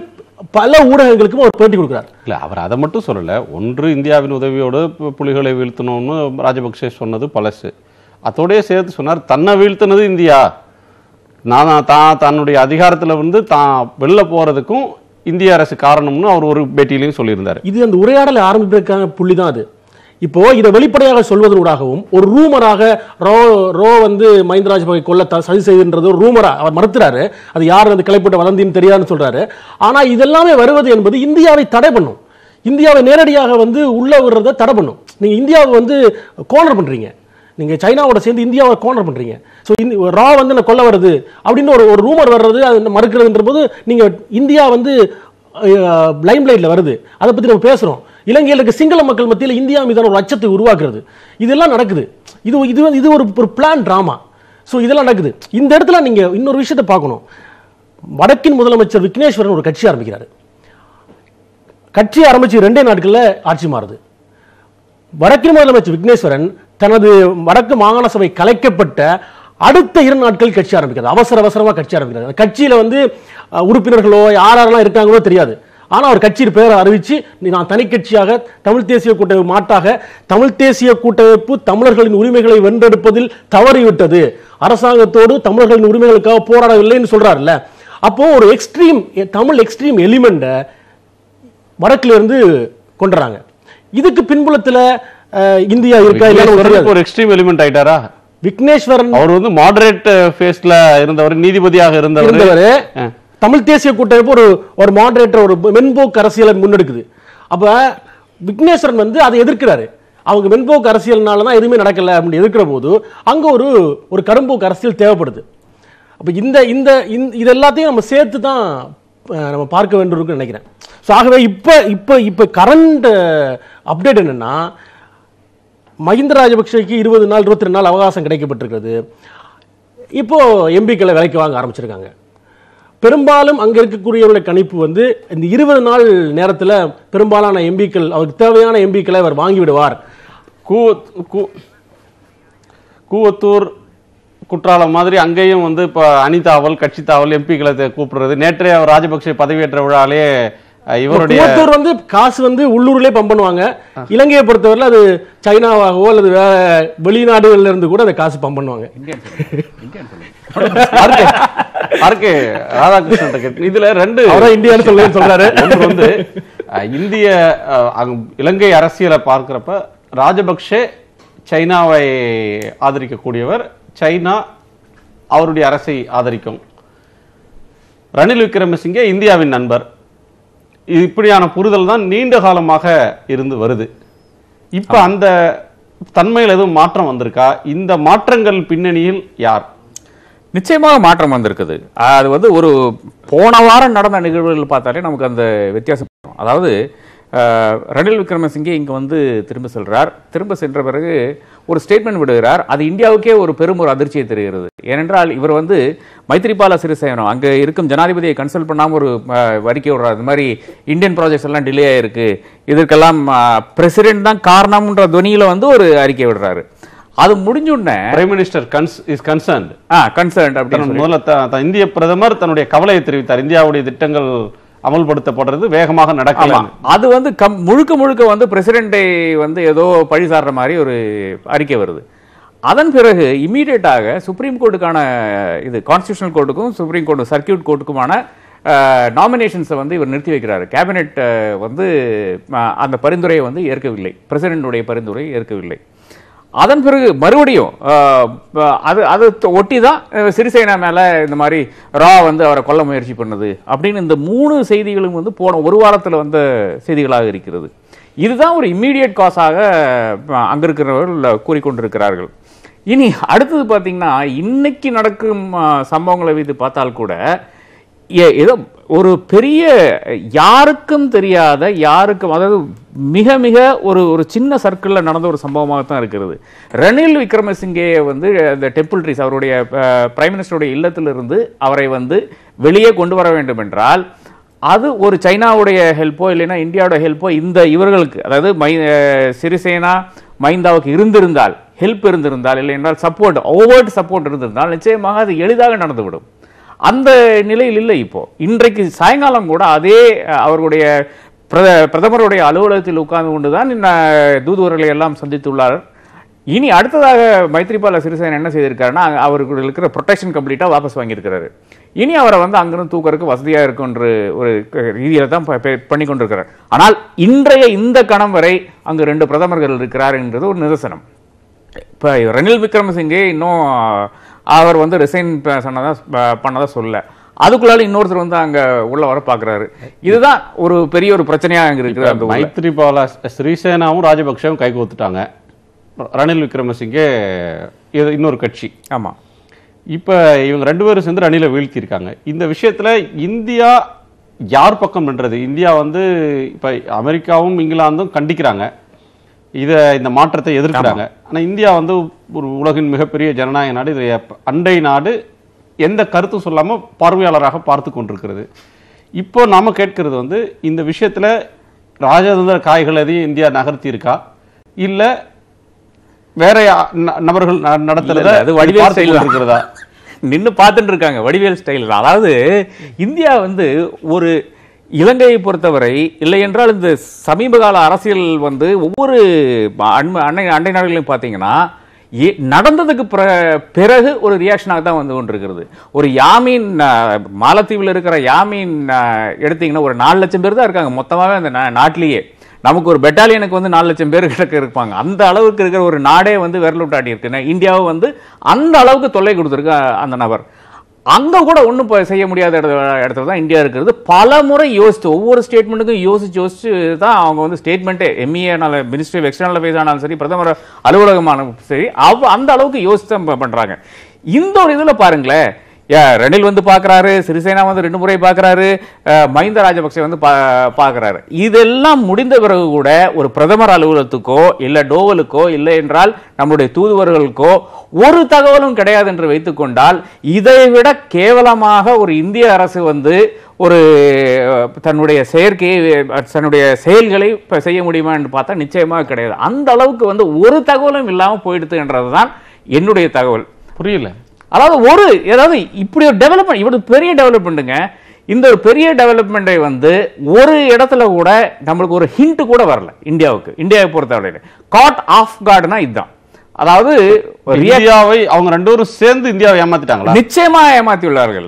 பல ஊடகங்களுக்கும் அவர் பேட்டி கொடுக்குறார். இல்லை அவர் அதை மட்டும் சொல்லலை. ஒன்று இந்தியாவின் உதவியோடு புலிகளை வீழ்த்தணும்னு ராஜபக்சே சொன்னது பழசு. அதோடய சேர்த்து சொன்னார் தன்னை வீழ்த்தினது இந்தியா. நான் தான் தன்னுடைய அதிகாரத்தில் வந்து தான் வெளில போகிறதுக்கும் இந்திய அரசு காரணம்னு அவர் ஒரு பேட்டியிலையும் சொல்லியிருந்தார். இது அந்த உரையாடலை ஆரம்பிப்பதற்கான புள்ளி தான் அது. இப்போ இதை வெளிப்படையாக சொல்வதனூடாகவும் ஒரு ரூமராக ரோ ரோ வந்து மஹிந்தராஜ் பகை கொல்ல த- சதி செய்துன்றது ஒரு ரூமரா அவர் மறுத்துறாரு. அது யார் அந்த கிளைப்பட்ட வதந்தின்னு தெரியாதுன்னு சொல்றாரு. ஆனா இதெல்லாமே வருவது என்பது இந்தியாவை தடை பண்ணும். இந்தியாவை நேரடியாக வந்து உள்ள விடுறத தடை பண்ணும். நீங்க இந்தியாவை வந்து கோனர் பண்றீங்க. நீங்க சைனாவோட சேர்ந்து இந்தியாவை கோனர் பண்றீங்க. ஸோ இந்த ரா வந்து என்ன கொல்ல வருது? அப்படின்னு ஒரு ஒரு ரூமர் வர்றது அது மறுக்கிறதுன்ற போது நீங்க இந்தியா வந்து லைம் லைட்ல வருது. அதை பத்தி நம்ம பேசுறோம். இலங்கையில் இருக்க சிங்கள மக்கள் மத்தியில் இந்தியா மீதான ஒரு அச்சத்தை உருவாக்குறது. இதெல்லாம் நடக்குது. இது இது வந்து- இது ஒரு ஒரு பிளான் டிராமா ஸோ இதெல்லாம் நடக்குது. இந்த இடத்துல நீங்க இன்னொரு விஷயத்தை பார்க்கணும். வடக்கின் முதலமைச்சர் விக்னேஸ்வரன் ஒரு கட்சி ஆரம்பிக்கிறாரு. கட்சி ஆரம்பித்து ரெண்டே நாட்கள்ல ஆட்சி மாறுது. வடக்கின் முதலமைச்சர் விக்னேஸ்வரன் தனது வடக்கு மாகாண சபை கலைக்கப்பட்ட அடுத்த இரு நாட்கள் கட்சி ஆரம்பிக்கிறது. அவசர அவசரமாக கட்சி ஆரம்பிக்கிறது. கட்சியில் கட்சியில வந்து உறுப்பினர்களோ யாரெல்லாம் இருக்காங்களோ தெரியாது. ஆனால் அவர் கட்சியின் பெயரை அறிவித்து நீ நான் தனி கட்சியாக தமிழ் தேசிய கூட்டமைப்பு மாட்டாக தமிழ் தேசிய கூட்டமைப்பு தமிழர்களின் உரிமைகளை வென்றெடுப்பதில் தவறிவிட்டது. அரசாங்கத்தோடு தமிழர்களின் உரிமைகளுக்காக போராடவில்லைன்னு சொல்றாருல்ல. அப்போ ஒரு எக்ஸ்ட்ரீம் தமிழ் எக்ஸ்ட்ரீம் எலிமெண்ட்டை வடக்கிலிருந்து கொண்டுறாங்க. இதுக்கு பின்புலத்தில் இந்தியா இருக்கா தெரியாது. ஒரு எக்ஸ்ட்ரீம் எலிமெண்ட் ஆயிட்டாரா? விக்னேஸ்வரன் அவர் வந்து மாடரேட் ஃபேஸ்ல இருந்தவர் நீதிபதியாக இருந்தவர். தமிழ் தேசிய கூட்டமைப்பு ஒரு ஒரு மாடரேட்டர் ஒரு மென்போக்கு அரசியலை முன்னெடுக்குது. அப்ப விக்னேஸ்வரன் வந்து அதை எதிர்க்கிறாரு. அவங்க மென்போக்கு அரசியல்னால தான் எதுவுமே நடக்கல அப்படின்னு எதிர்க்கிற போது அங்க ஒரு ஒரு கரும்போக்கு அரசியல் தேவைப்படுது. அப்ப இந்த இந்த இது எல்லாத்தையும் நம்ம சேர்த்து தான் நம்ம பார்க்க வேண்டியிருக்குன்னு நினைக்கிறேன். ஸோ ஆகவே இப்போ இப்போ இப்போ கரண்ட் அப்டேட் என்னன்னா மஹிந்த ராஜபக்சேக்கு இருபது நாள் இருபத்தி ரெண்டு நாள் அவகாசம் கிடைக்கப்பட்டிருக்கிறது. இப்போது எம்பிக்களை விலைக்கு வாங்க ஆரம்பிச்சிருக்காங்க. பெரும்பாலும் அங்கே இருக்கக்கூடியவருடைய கணிப்பு வந்து இந்த இருபது நாள் நேரத்தில் பெரும்பாலான எம்பிக்கள் அவருக்கு தேவையான எம்பிக்களை அவர் வாங்கிவிடுவார் கூவத் கூ- கூவத்தூர் குற்றாலம் மாதிரி அங்கேயும் வந்து இப்போ அணிதாவல் கட்சி தாவல் எம்பிக்களை கூப்பிடுறது. நேற்றே அவர் ராஜபக்சே பதவியேற்ற விழாலே இவருடைய வந்து காசு வந்து உள்ளூர்லயே பம்ப் பண்ணுவாங்க இலங்கையை பொறுத்தவரையில் அது சைனாவாகவோ அல்லது வேற வெளிநாடுகள்ல இருந்து கூட அந்த காசு பம்ப் பண்ணுவாங்க ஆர்கே ராதாகிருஷ்ணன் கேட்டு இதுல ரெண்டு அவரா இந்தியான்னு சொல்லுன்னு சொல்றாரு. ஒன்று வந்து இந்திய இலங்கை அரசியலை பார்க்கிறப்ப ராஜபக்ஷே சைனாவை ஆதரிக்கக்கூடியவர். சைனா அவருடைய அரசை ஆதரிக்கும். ரணில் விக்ரமசிங்கே இந்தியாவின் நண்பர். இப்படியான புரிதல் தான் நீண்ட காலமாக இருந்து வருது. இப்ப அந்த தன்மையில் எதுவும் மாற்றம் வந்திருக்கா? இந்த மாற்றங்கள் பின்னணியில் யார்? நிச்சயமாக மாற்றம் வந்திருக்குது. அது வந்து ஒரு போன வாரம் நடந்த நிகழ்வுகள் பார்த்தாலே நமக்கு அந்த வித்தியாசம். அதாவது ரணில் விக்ரமசிங்கே இங்கே வந்து திரும்ப செல்றார். திரும்ப சென்ற பிறகு ஒரு ஸ்டேட்மெண்ட் விடுகிறார். அது இந்தியாவுக்கே ஒரு பெரும் ஒரு அதிர்ச்சியை தருகிறது. ஏனென்றால் இவர் வந்து மைத்ரிபால சிறிசேனம் அங்கே இருக்கும் ஜனாதிபதியை கன்சல்ட் பண்ணாமல் ஒரு அறிக்கை விடுறார். இது மாதிரி இந்தியன் ப்ராஜெக்ட்ஸ் எல்லாம் டிலே ஆயிருக்கு. இதற்கெல்லாம் பிரசிடென்ட் தான் காரணம்ன்ற துணியில வந்து ஒரு அறிக்கை விடுறாரு. அது முடிஞ்ச உடனே prime minister cons is concerned concern அப்படின்னு தன் முதல்ல இந்திய பிரதமர் தன்னுடைய கவலையை தெரிவித்தார். இந்தியாவுடைய திட்டங்கள் அமல்படுத்தப்படுறது வேகமாக நடக்கலாம் அது வந்து கம் முழுக்க முழுக்க வந்து பிரசிடென்ட்டை வந்து ஏதோ பழி சாடுற மாதிரி ஒரு அறிக்கை வருது. அதன் பிறகு இமீடியட்டாக சுப்ரீம் கோர்ட்டுக்கான இது கான்ஸ்டியூஷனல் கோர்ட்டுக்கும் சுப்ரீம் கோர்ட்டு சர்க்கியூட் கோர்ட்டுக்குமான நாமினேஷன்ஸை வந்து இவர் நிறுத்தி வைக்கிறாரு. கேபினெட் வந்து அந்த பரிந்துரையை வந்து ஏற்கவில்லை. பிரசிடென்ட்டுடைய பரிந்துரை ஏற்கவில்லை. அதன் பிறகு மறுபடியும் அது அது ஒட்டி தான் சிறிசேனா மேலே இந்த மாதிரி ரா வந்து அவரை கொல்ல முயற்சி பண்ணுது அப்படின்னு இந்த மூணு செய்திகளும் வந்து போன ஒரு வாரத்தில் வந்த செய்திகளாக இருக்கிறது. இதுதான் ஒரு இம்மீடியட் காஸாக அங்கே இருக்கிறவர்கள் கூறிக்கொண்டிருக்கிறார்கள். இனி அடுத்தது பார்த்தீங்கன்னா இன்னைக்கு நடக்கும் சம்பவங்களை வைத்து பார்த்தால் கூட ஏ- ஏதோ ஒரு பெரிய யாருக்கும் தெரியாத யாருக்கும் அதாவது மிக மிக ஒரு ஒரு சின்ன சர்க்கிளில் நடந்த ஒரு சம்பவமாக தான் இருக்கிறது. ரணில் விக்ரமசிங்கே வந்து இந்த டெம்பிள் ட்ரீஸ் அவருடைய பிரைம் மினிஸ்டருடைய இல்லத்திலிருந்து அவரை வந்து வெளியே கொண்டு வர வேண்டும் என்றால் அது ஒரு சைனாவுடைய ஹெல்ப்போ இல்லைன்னா இந்தியாவோட ஹெல்ப்போ இந்த இவர்களுக்கு அதாவது மை சிறிசேனா மைந்தாவுக்கு இருந்திருந்தால் ஹெல்ப் இருந்திருந்தால் இல்லை என்றால் சப்போர்ட் ஓவர்ட் சப்போர்ட் இருந்திருந்தால் நிச்சயமாக அது எளிதாக நடந்துவிடும். அந்த நிலையில் இல்லை இப்போ. இன்றைக்கு சாயங்காலம் கூட அதே அவர்களுடைய பிரத- பிரதமருடைய அலுவலகத்தில் உட்கார்ந்து கொண்டுதான் இந்த தூதுவர்களை எல்லாம் சந்தித்துள்ளார். இனி அடுத்ததாக மைத்ரிபால சிறிசேன என்ன செய்திருக்காருன்னா அங்க அவருக்கு இருக்கிற ப்ரொடெக்ஷன் கம்ப்ளீட்டாக வாபஸ் வாங்கியிருக்கிறாரு. இனி அவரை வந்து அங்கிருந்து தூக்கறதுக்கு வசதியாக இருக்குன்ற ஒரு ரீதியில் தான் ப- பண்ணி கொண்டிருக்கிறார் ஆனால் இன்றைய இந்த கணம் வரை அங்கு ரெண்டு பிரதமர்கள் இருக்கிறார் என்றது ஒரு நிதர்சனம். இப்போ ரணில் விக்ரமசிங்கே இன்னும் அவர் வந்து ரிசைன் சொன்னதா பண்ணதா சொல்ல. அதுக்குள்ளால இன்னொருத்தர் வந்து அங்க உள்ள வர பாக்குறாரு. இதுதான் ஒரு பெரிய ஒரு பிரச்சனையா அங்க இருக்குது அந்த ஊர்ல. மைத்ரிபால ஸ்ரீசேனாவும் ராஜபக்சேவும் கை கோத்துட்டாங்க. ரணில் விக்ரமசிங்கே இது இன்னொரு கட்சி. ஆமா. இப்ப இவங்க ரெண்டு பேரும் சேர்ந்து ரணிலை வீழ்த்தியிருக்காங்க. இந்த விஷயத்துல இந்தியா யார் பக்கம் நின்றது? இந்தியா வந்து இப்ப அமெரிக்காவும் இங்கிலாந்தும் கண்டிக்கிறாங்க. இத இந்த மாற்றத்தை எதிர்க்கிறாங்க. ஆனா இந்தியா வந்து ஒரு உலகின் மிகப்பெரிய ஜனநாயக நாடு. இது அண்டை நாடு எந்த கருத்தும் சொல்லாம பார்வையாளராக பார்த்து கொண்டிருக்கிறது. இப்போ நாம கேட்கிறது வந்து இந்த விஷயத்துல ராஜதந்திர காய்கள் எதையும் இந்தியா நகர்த்தி இருக்கா இல்ல வேற நபர்கள் நடத்துறத அது வடிவேல் தான். கொண்டிருக்கிறதா? நின்னு பார்த்துட்டு இருக்காங்க வடிவேல் ஸ்டைல் அதாவது இந்தியா வந்து ஒரு இலங்கையை பொறுத்தவரை இல்லை என்றால் இந்த சமீபகால அரசியல் வந்து ஒவ்வொரு அண்மை அண்டை அண்டை நாடுகளையும் பார்த்தீங்கன்னா ஏ- நடந்ததுக்கு பிறகு ஒரு ரியாக்ஷனாக தான் வந்து கொண்டிருக்கிறது. ஒரு யாமீன் மாலத்தீவில் இருக்கிற யாமீன் எடுத்தீங்கன்னா ஒரு நாலு லட்சம் பேர் தான் இருக்காங்க. மொத்தமாகவே அந்த நாட்டிலேயே. நமக்கு ஒரு பெட்டாலியனுக்கு வந்து நாலு லட்சம் பேர் கிட்ட இருப்பாங்க. அந்த அளவுக்கு இருக்கிற ஒரு நாடே வந்து விரலுட்டாட்டி விட்டாட்டி இருக்கு இந்தியாவை வந்து அந்த அளவுக்கு தொல்லை கொடுத்துருக்கு அந்த நபர். அங்கே கூட ஒன்றும் செய்ய முடியாத இடத்துல இடத்துல தான் இந்தியா இருக்கிறது. பல முறை யோசித்து ஒவ்வொரு ஸ்டேட்மெண்ட்டுக்கும் யோசிச்சு யோசிச்சு தான் அவங்க வந்து ஸ்டேட்மெண்ட்டே எம்இஏனால மினிஸ்ட்ரி ஆஃப் எக்ஸ்டர்னல் அஃபேர்ஸ் ஆனாலும் சரி பிரதமர் அலுவலகமானாலும் சரி அவ் அந்த அளவுக்கு யோசித்து தான் ப- இந்த ஒரு இதில் பாருங்களேன் ரணில் வந்து பார்க்குறாரு சிறிசேனா வந்து ரெண்டு முறை பார்க்குறாரு மஹிந்த ராஜபக்சே வந்து பா- பார்க்கறாரு. இதெல்லாம் முடிந்த பிறகு கூட ஒரு பிரதமர் அலுவலகத்துக்கோ இல்லை டோவலுக்கோ இல்லை என்றால் நம்முடைய தூதுவர்களுக்கோ ஒரு தகவலும் கிடையாது என்று வைத்துக்கொண்டால் இதை விட கேவலமாக ஒரு இந்திய அரசு வந்து ஒரு தன்னுடைய செயற்கையை தன்னுடைய செயல்களை இப்போ செய்ய முடியுமா என்று பார்த்தா நிச்சயமாக கிடையாது. அந்த அளவுக்கு வந்து ஒரு தகவலும் இல்லாமல் போயிடுது என்றதுதான் என்னுடைய தகவல். புரியல. அதாவது ஒரு ஏதாவது இப்படி ஒரு டெவலப்மெண்ட் இவ்வளவு பெரிய டெவலப்மெண்ட்டுங்க இந்த ஒரு பெரிய டெவலப்மெண்ட்டை வந்து ஒரு இடத்துல கூட நம்மளுக்கு ஒரு ஹிண்ட் கூட வரல இந்தியாவுக்கு. இந்தியாவை பொறுத்தவரையில. காட் ஆஃப் கார்டுனா இதுதான். அதாவது இந்தியாவை அவங்க ரெண்டு பேரும் சேர்ந்து இந்தியாவை ஏமாத்திட்டாங்களா? நிச்சயமா ஏமாத்தியுள்ளார்கள்.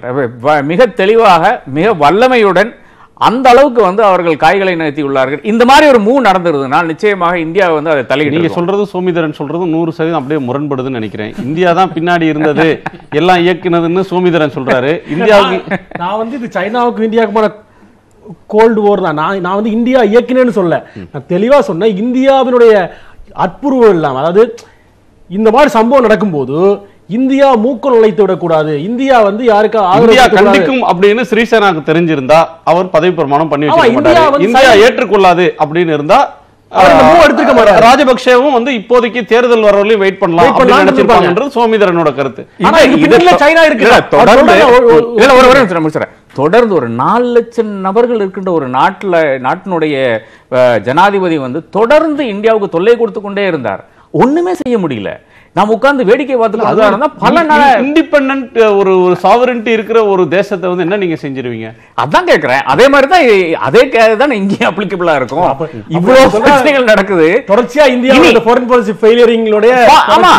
மிக தெளிவாக மிக வல்லமையுடன் அந்த அளவுக்கு வந்து அவர்கள் காய்களை நிறுத்தி உள்ளார்கள். இந்த மாதிரி ஒரு மூவ் நடந்திருந்ததுன்னா நிச்சயமாக இந்தியா வந்து அதை நீங்க தலையிட்டு சொல்றது சோமிதரன் சொல்றது நூறு சதவீதம் அப்படியே முரண்படுதுன்னு நினைக்கிறேன். இந்தியா தான் பின்னாடி இருந்தது. எல்லாம் இயக்குனதுன்னு சோமிதரன் சொல்றாரு. இந்தியாவுக்கு நான் வந்து இது சைனாவுக்கு இந்தியாவுக்குமான கோல்டு வார் தான். நான் நான் வந்து இந்தியா இயக்கினேன்னு சொல்ல நான் தெளிவா சொன்னேன் இந்தியாவினுடைய அற்புருவம் இல்லாம அதாவது இந்த மாதிரி சம்பவம் நடக்கும்போது இந்தியா மூக்க நுழைத்து விடக்கூடாது. இந்தியா வந்து யாருக்கா இந்தியா. கண்டிக்கும் அப்படின்னு ஸ்ரீசேனாக்கு தெரிஞ்சிருந்தா அவர் பதவி பிரமாணம் பண்ணி வச்சிருக்க இந்தியா ஏற்றுக்கொள்ளாது அப்படின்னு இருந்தா. ராஜபக்சேவும் வந்து இப்போதைக்கு தேர்தல் வரவரையும் வெயிட் பண்ணலாம் நினைச்சிருப்பாங்கன்றது சோமிதரனோட கருத்து. சைனா இருக்கு. தொடர்ந்து ஒரு- நாலு லட்சம் நபர்கள் இருக்கின்ற ஒரு நாட்டுல நாட்டினுடைய ஜனாதிபதி வந்து தொடர்ந்து இந்தியாவுக்கு தொல்லை கொடுத்து கொண்டே இருந்தார். ஒண்ணுமே செய்ய முடியல. நாம் உட்கார்ந்து வேடிக்கை பார்த்து உதாரணம் தான் பல நாள் இண்டிபெண்டன்ட் ஒரு ஒரு சாவரன்டி இருக்கிற ஒரு தேசத்தை வந்து என்ன நீங்க செஞ்சிருவீங்க? அதான் கேக்குறேன். அதே மாதிரி தான் அதே தான் இங்கே அப்ளிகபிளா இருக்கும். இவ்வளவு பிரச்சனைகள் நடக்குது. தொடர்ச்சியா இந்தியா ஃபாரின் பாலிசி ஃபெயிலியரிங்களுடைய ஆமா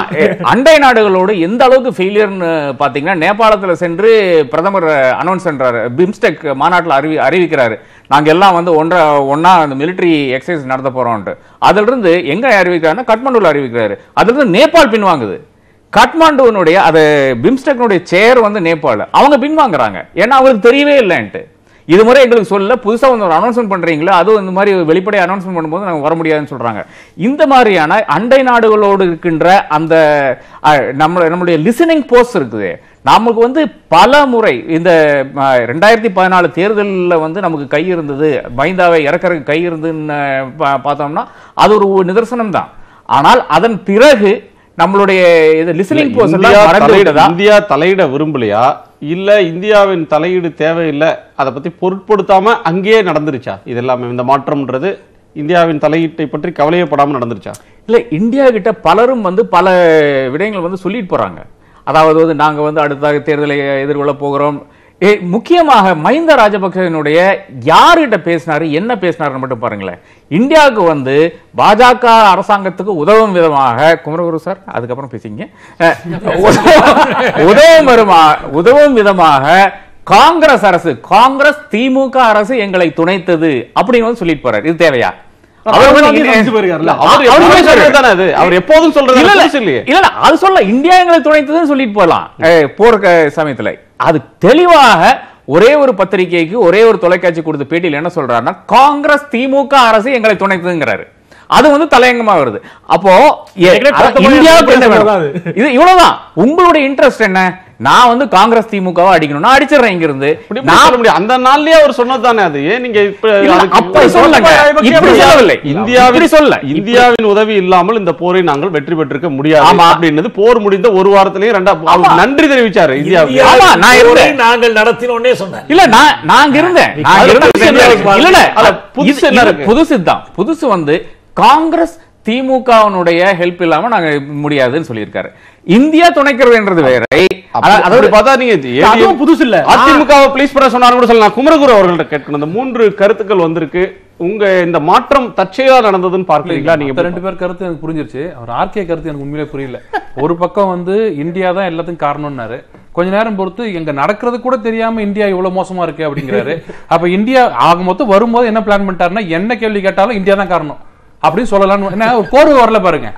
அண்டை நாடுகளோடு எந்த அளவுக்கு ஃபெயிலியர்னு பாத்தீங்கன்னா நேபாளத்துல சென்று பிரதமர் அனௌன்ஸ் பண்றாரு. பிம்ஸ்டெக் மாநாட்டுல அறிவி அறிவிக்கிறாரு. நாங்கள் எல்லாம் வந்து ஒன்றா ஒன்றா அந்த மிலிட்டரி எக்ஸசைஸ் நடத்த போகிறோன்ட்டு அதிலிருந்து எங்கே அறிவிக்கிறாருன்னா கட்மாண்டுவில் அறிவிக்கிறாரு. அதுல இருந்து நேபாள் பின்வாங்குது கட்மாண்டுவனுடைய அது பிம்ஸ்டெக்னுடைய சேர் வந்து நேபாள். அவங்க பின்வாங்குறாங்க ஏன்னா அவங்களுக்கு தெரியவே இல்லைன்ட்டு. இது முறை எங்களுக்கு சொல்ல புதுசாக வந்து ஒரு அனௌன்ஸ்மெண்ட் பண்ணுறீங்களா அதுவும் இந்த மாதிரி வெளிப்படையாக அனௌன்ஸ்மெண்ட் பண்ணும்போது நாங்கள் வர முடியாதுன்னு சொல்கிறாங்க இந்த மாதிரியான அண்டை நாடுகளோடு இருக்கின்ற அந்த நம்ம நம்மளுடைய லிசனிங் போஸ்ட் இருக்குது நமக்கு வந்து பல முறை இந்த ரெண்டாயிரத்தி பதினாலு தேர்தலில் வந்து நமக்கு கை இருந்தது. பைந்தாவை இறக்கறதுக்கு கை இருந்துன்னு பா- பார்த்தோம்னா அது ஒரு நிதர்சனம் தான் ஆனால் அதன் பிறகு நம்மளுடைய இது லிசனிங் போஸ்ட் இந்தியா தலையிட விட்டதா? இந்தியா தலையிட விரும்பலையா? இல்ல இந்தியாவின் தலையீடு தேவையில்லை. அதை பத்தி பொருட்படுத்தாம அங்கேயே நடந்துருச்சா? இது எல்லாமே இந்த மாற்றம்ன்றது இந்தியாவின் தலையீட்டை பற்றி கவலையப்படாம நடந்துருச்சா? இல்ல இந்தியா கிட்ட பலரும் வந்து பல விடயங்கள் வந்து சொல்லிட்டு போறாங்க. அதாவது வந்து நாங்க வந்து அடுத்த தேர்தலை எதிர்கொள்ள போகிறோம். முக்கியமாக மஹிந்த ராஜபக்சனுடைய யார்கிட்ட பேசினாரு என்ன பேசினாருன்னு மட்டும் பாருங்களேன். இந்தியாவுக்கு வந்து பாஜக அரசாங்கத்துக்கு உதவும் விதமாக குமரகுரு சார் அதுக்கப்புறம் பேசிங்க உதவும் வருமா உதவும் விதமாக காங்கிரஸ் அரசு காங்கிரஸ் திமுக அரசு எங்களை துணைத்தது அப்படின்னு வந்து சொல்லிட்டு போறாரு. இது தேவையா? அவர் எப்போதும் சொல்றது இல்ல, இல்ல. அது சொல்ல இந்தியா எங்களை துணைத்ததுன்னு சொல்லிட்டு போகலாம் ஏய், போர் சமயத்துல. அது தெளிவாக ஒரே ஒரு பத்திரிகைக்கு ஒரே ஒரு தொலைக்காட்சி கொடுத்த பேட்டியில் என்ன சொல்றாருன்னா காங்கிரஸ் திமுக அரசு எங்களை துணைத்ததுங்கிறாரு. அது வந்து தலையங்கமா வருது அப்போ இந்தியாவுக்கு என்ன பேசுறது வேணும்? தான் இது இவ்வளவுதான் உங்களுடைய இன்ட்ரெஸ்ட் என்ன நான் வந்து காங்கிரஸ் திமுகவை அடிக்கணும் நான் அடிச்சிடுறேன் இங்க இருந்து நான் சொல்ல முடியும் அந்த நாள்லயே அவர் சொன்னதுதானே அது ஏன் நீங்க அப்படி சொல்லலங்க. இப்படி சொல்லவில்லை. இந்தியாவின் இப்படி சொல்லல. இந்தியாவின் உதவி இல்லாமல் இந்த போரை நாங்கள் வெற்றி பெற்றிருக்க முடியாது ஆமா. அப்படின்னது போர் முடிந்த ஒரு வாரத்திலேயே ரெண்டா நன்றி தெரிவிச்சாரு இந்தியாவுக்கு இந்தியா ஆமா, நான் போரை இருந்தேன். நாங்கள் நடத்தினோன்னே சொன்னேன் இல்ல நான் அங்க இருந்தேன் நான் இருந்தேன். புதுசு என்ன இருக்கு? இல்ல புதுசு? புதுசு தான் புதுசு வந்து காங்கிரஸ் திமுகவினுடைய ஹெல்ப் இல்லாம நாங்க முடியாதுன்னு சொல்லியிருக்காரு. இந்தியா துணைக்கிறதுன்றது வேற. அப்படி பார்த்தா நீங்க புதுசு இல்ல. அதிமுகவை ப்ளீஸ் பண்ண சொன்னாரு கூட சொல்லலாம். குமரகுரு அவர்கள்ட்ட கேட்கணும். இந்த மூன்று கருத்துக்கள் வந்திருக்கு. உங்க இந்த மாற்றம் தற்செயலா நடந்ததுன்னு பார்க்கறீங்களா? நீங்க ரெண்டு பேர் கருத்து எனக்கு புரிஞ்சிருச்சு. அவர் ஆர்கே கருத்து எனக்கு உண்மையிலே புரியல. ஒரு பக்கம் வந்து இந்தியா தான் எல்லாத்துக்கும் காரணம்னாரு. கொஞ்ச நேரம் பொறுத்து எங்க நடக்கிறது கூட தெரியாம இந்தியா இவ்வளவு மோசமா இருக்கு அப்படிங்கிறாரு. அப்ப இந்தியா ஆக மொத்தம் வரும்போது என்ன பிளான் பண்ணிட்டாருன்னா என்ன கேள்வி கேட்டாலும் இந்தியா தான் காரணம். அப்படின்னு சொல்லலாம்னு என்ன கோர்வை வரல பாருங்க.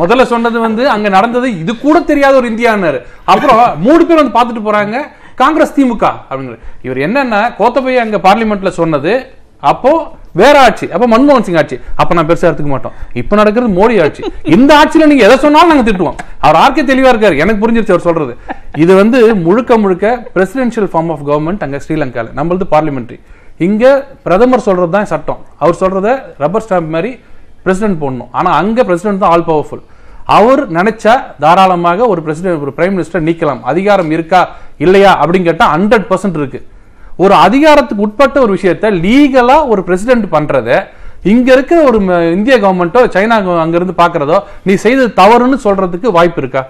முதல்ல சொன்னது வந்து அங்க நடந்தது இது கூட தெரியாத ஒரு இந்தியானாரு அப்புறம் மூணு பேர் வந்து பார்த்துட்டு போறாங்க காங்கிரஸ் திமுக அப்படிங்கிற இவர் என்னன்னா கோத்தபைய அங்க பார்லிமெண்ட்ல சொன்னது அப்போ வேற ஆட்சி அப்ப மன்மோகன் சிங் ஆட்சி. அப்ப நான் பெருசா எடுத்துக்க மாட்டோம். இப்ப நடக்கிறது மோடி ஆட்சி. இந்த ஆட்சியில நீங்க எதை சொன்னாலும் நாங்க திட்டுவோம். அவர் ஆர்கே தெளிவா இருக்காரு. எனக்கு புரிஞ்சிருச்சு அவர் சொல்றது. இது வந்து முழுக்க முழுக்க பிரசிடென்ஷியல் ஃபார்ம் ஆஃப் கவர்மெண்ட் அங்க ஸ்ரீலங்கால நம்மளது பார்லிமெண்ட்ரி இங்க பிரதமர் சொல்றது தான் சட்டம். அவர் சொல்றத ரப்பர் ஸ்டாம்ப் மாதிரி பிரசிடென்ட் போடணும். ஆனால் அங்கே பிரசிடென்ட் தான் ஆல் பவர்ஃபுல் அவர் நினைச்சா தாராளமாக ஒரு பிரசிடென்ட் ஒரு பிரைம் மினிஸ்டர் நீக்கலாம். அதிகாரம் இருக்கா இல்லையா அப்படின்னு கேட்டால் ஹண்ட்ரட் பர்சன்ட் இருக்கு. ஒரு அதிகாரத்துக்கு உட்பட்ட ஒரு விஷயத்த லீகலா ஒரு பிரசிடென்ட் பண்றத இங்க இருக்கிற ஒரு ம- இந்திய கவர்மெண்ட்டோ சைனா அங்கிருந்து பாக்குறதோ நீ செய்தது தவறுன்னு சொல்றதுக்கு வாய்ப்பு இருக்கா?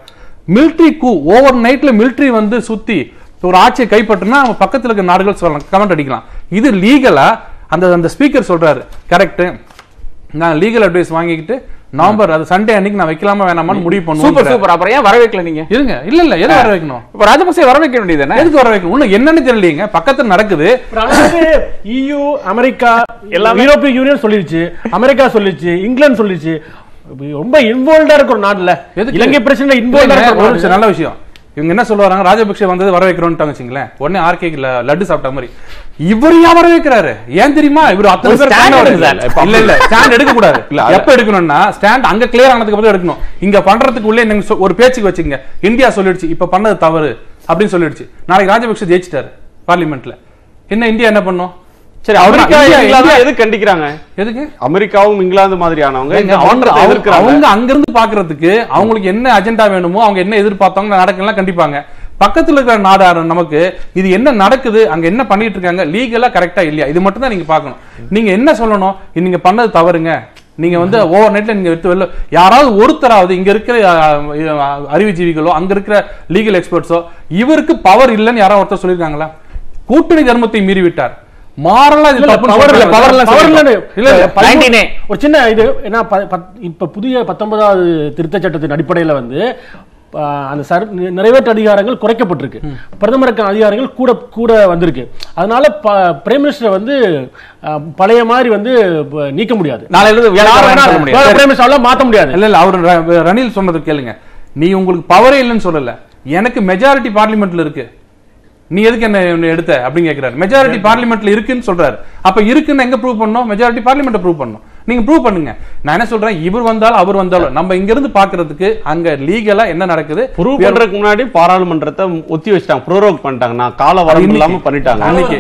மிலிட்ரி கூ ஓவர் நைட்ல மிலிட்ரி வந்து சுத்தி ஒரு ஆட்சியை கைப்பற்றினா அவன் பக்கத்துல இருக்க நாடுகள் சொல்லலாம் கமெண்ட் அடிக்கலாம். இது லீகலா அந்த அந்த ஸ்பீக்கர் சொல்றாரு கரெக்ட் நான் லீகல் அட்வைஸ் வாங்கிக்கிட்டு நவம்பர் அது சண்டே அன்னைக்கு நான் வைக்கலாமா வேணாமான்னு முடிவு சூப்பர் பண்ணுவோம் சூப்பர் அப்புறம் ஏன் வர வைக்கல நீங்க? இருங்க. இல்ல இல்ல. எது வர வைக்கணும் இப்ப ராஜபக்சே வர வைக்க வேண்டியது எதுக்கு வர வைக்கணும் இன்னும் என்னன்னு தெரியலீங்க. பக்கத்துல நடக்குது. இயு அமெரிக்கா எல்லாமே யூரோப்பிய யூனியன் சொல்லிருச்சு. அமெரிக்கா சொல்லிருச்சு. இங்கிலாந்து சொல்லிருச்சு. ரொம்ப இன்வால்வ்டா இருக்க ஒரு நாடுல? இலங்கை பிரச்சனை இன்வால்வ்டா நல்ல விஷயம். இவங்க என்ன சொல்லுவாங்க? ராஜபக்சே வந்தது வர வைக்கிறோம்னு வச்சுங்களேன். உடனே ஆர்கே லட்டு சாப்பிட்ட மாதிரி. இவர் ஏன் வர வைக்கிறாரு? ஏன் தெரியுமா? இவர் அத்தனை பேர். இல்ல இல்ல ஸ்டாண்ட் எடுக்க கூடாது எப்ப எடுக்கணும்னா ஸ்டாண்ட் அங்க கிளியர் ஆனதுக்கு அப்புறம் எடுக்கணும். இங்க பண்றதுக்கு உள்ளே சொ- ஒரு பேச்சுக்கு வச்சுங்க இந்தியா சொல்லிடுச்சு இப்ப பண்ணது தவறு அப்படின்னு சொல்லிடுச்சு. நாளைக்கு ராஜபக்சே ஜெயிச்சிட்டாரு பார்லிமெண்ட்ல. என்ன இந்தியா என்ன பண்ணும்? சரி அமெரிக்கா எதுக்கு கண்டிக்கிறாங்க? எதுக்கு? அமெரிக்காவும் இங்கிலாந்து மாதிரியானவங்க அவங்க அவங்க அங்கிருந்து பாக்குறதுக்கு அவங்களுக்கு என்ன அஜெண்டா வேணுமோ அவங்க என்ன எதிர்பார்த்தாங்க நடக்கலாம் கண்டிப்பாங்க. பக்கத்துல இருக்கிற நாடு நமக்கு இது என்ன நடக்குது அங்க என்ன பண்ணிட்டு இருக்காங்க லீகலா கரெக்டா இல்லையா இது மட்டும் தான் நீங்க பார்க்கணும் நீங்க என்ன சொல்லணும் நீங்க பண்ணது தவறுங்க நீங்க வந்து ஓவர் நைட்ல நீங்க எடுத்து வெளில யாராவது ஒருத்தராவது இங்க இருக்கிற அறிவுஜீவிகளோ அங்க இருக்கிற லீகல் எக்ஸ்பர்ட்ஸோ இவருக்கு பவர் இல்லைன்னு யாராவது ஒருத்தர் சொல்லியிருக்காங்களா கூட்டணி தர்மத்தை மீறி விட்டார் மாறலா இது இல்ல, தப்புன்னு power இல்ல, சொல்றாங்க. power இல்ல, Power இல்ல. இல்ல, இல்ல. பதிமூணு- 19A. ஒரு சின்ன இது ஏன்னா இப்ப புதிய பத்தொன்பதாவது திருத்த சட்டத்தின் அடிப்படையில வந்து அந்த சர் நிறைவேற்று அதிகாரங்கள் குறைக்கப்பட்டிருக்கு. பிரதமருக்கான அதிகாரங்கள் கூட கூட வந்திருக்கு. அதனால பிரைம் மினிஸ்டர் வந்து பழைய மாதிரி வந்து நீக்க முடியாது. சொல்ல முடியாது. இல்ல இல்ல அவர் ரணில் சொன்னது கேளுங்க. நீ உங்களுக்கு பவரே இல்லைன்னு சொல்லல. எனக்கு மெஜாரிட்டி பார்லிமெண்ட்ல இருக்கு. நீ எதுக்கு என்ன எடுத்த? அப்படின்னு கேக்குறாரு. மெஜாரிட்டி பார்லிமெண்ட்ல இருக்குன்னு சொல்றாரு. அப்ப இருக்குன்னு எங்க ப்ரூவ் பண்ணோம் மெஜாரிட்டி பார்லிமெண்ட் ப்ரூவ் பண்ணணும். நீங்க ப்ரூவ் பண்ணுங்க. நான் என்ன சொல்றேன்? இவர் வந்தாலும் அவர் வந்தாலும் நம்ம இங்க இருந்து பாக்குறதுக்கு அங்க லீகலா என்ன நடக்குது? ப்ரூவ் பண்றதுக்கு முன்னாடி பாராளுமன்றத்தை ஒத்தி வச்சிட்டாங்க. ப்ரோரோக் பண்ணிட்டாங்க. நான் கால வரம்பு இல்லாம பண்ணிட்டாங்க. அன்னைக்கு.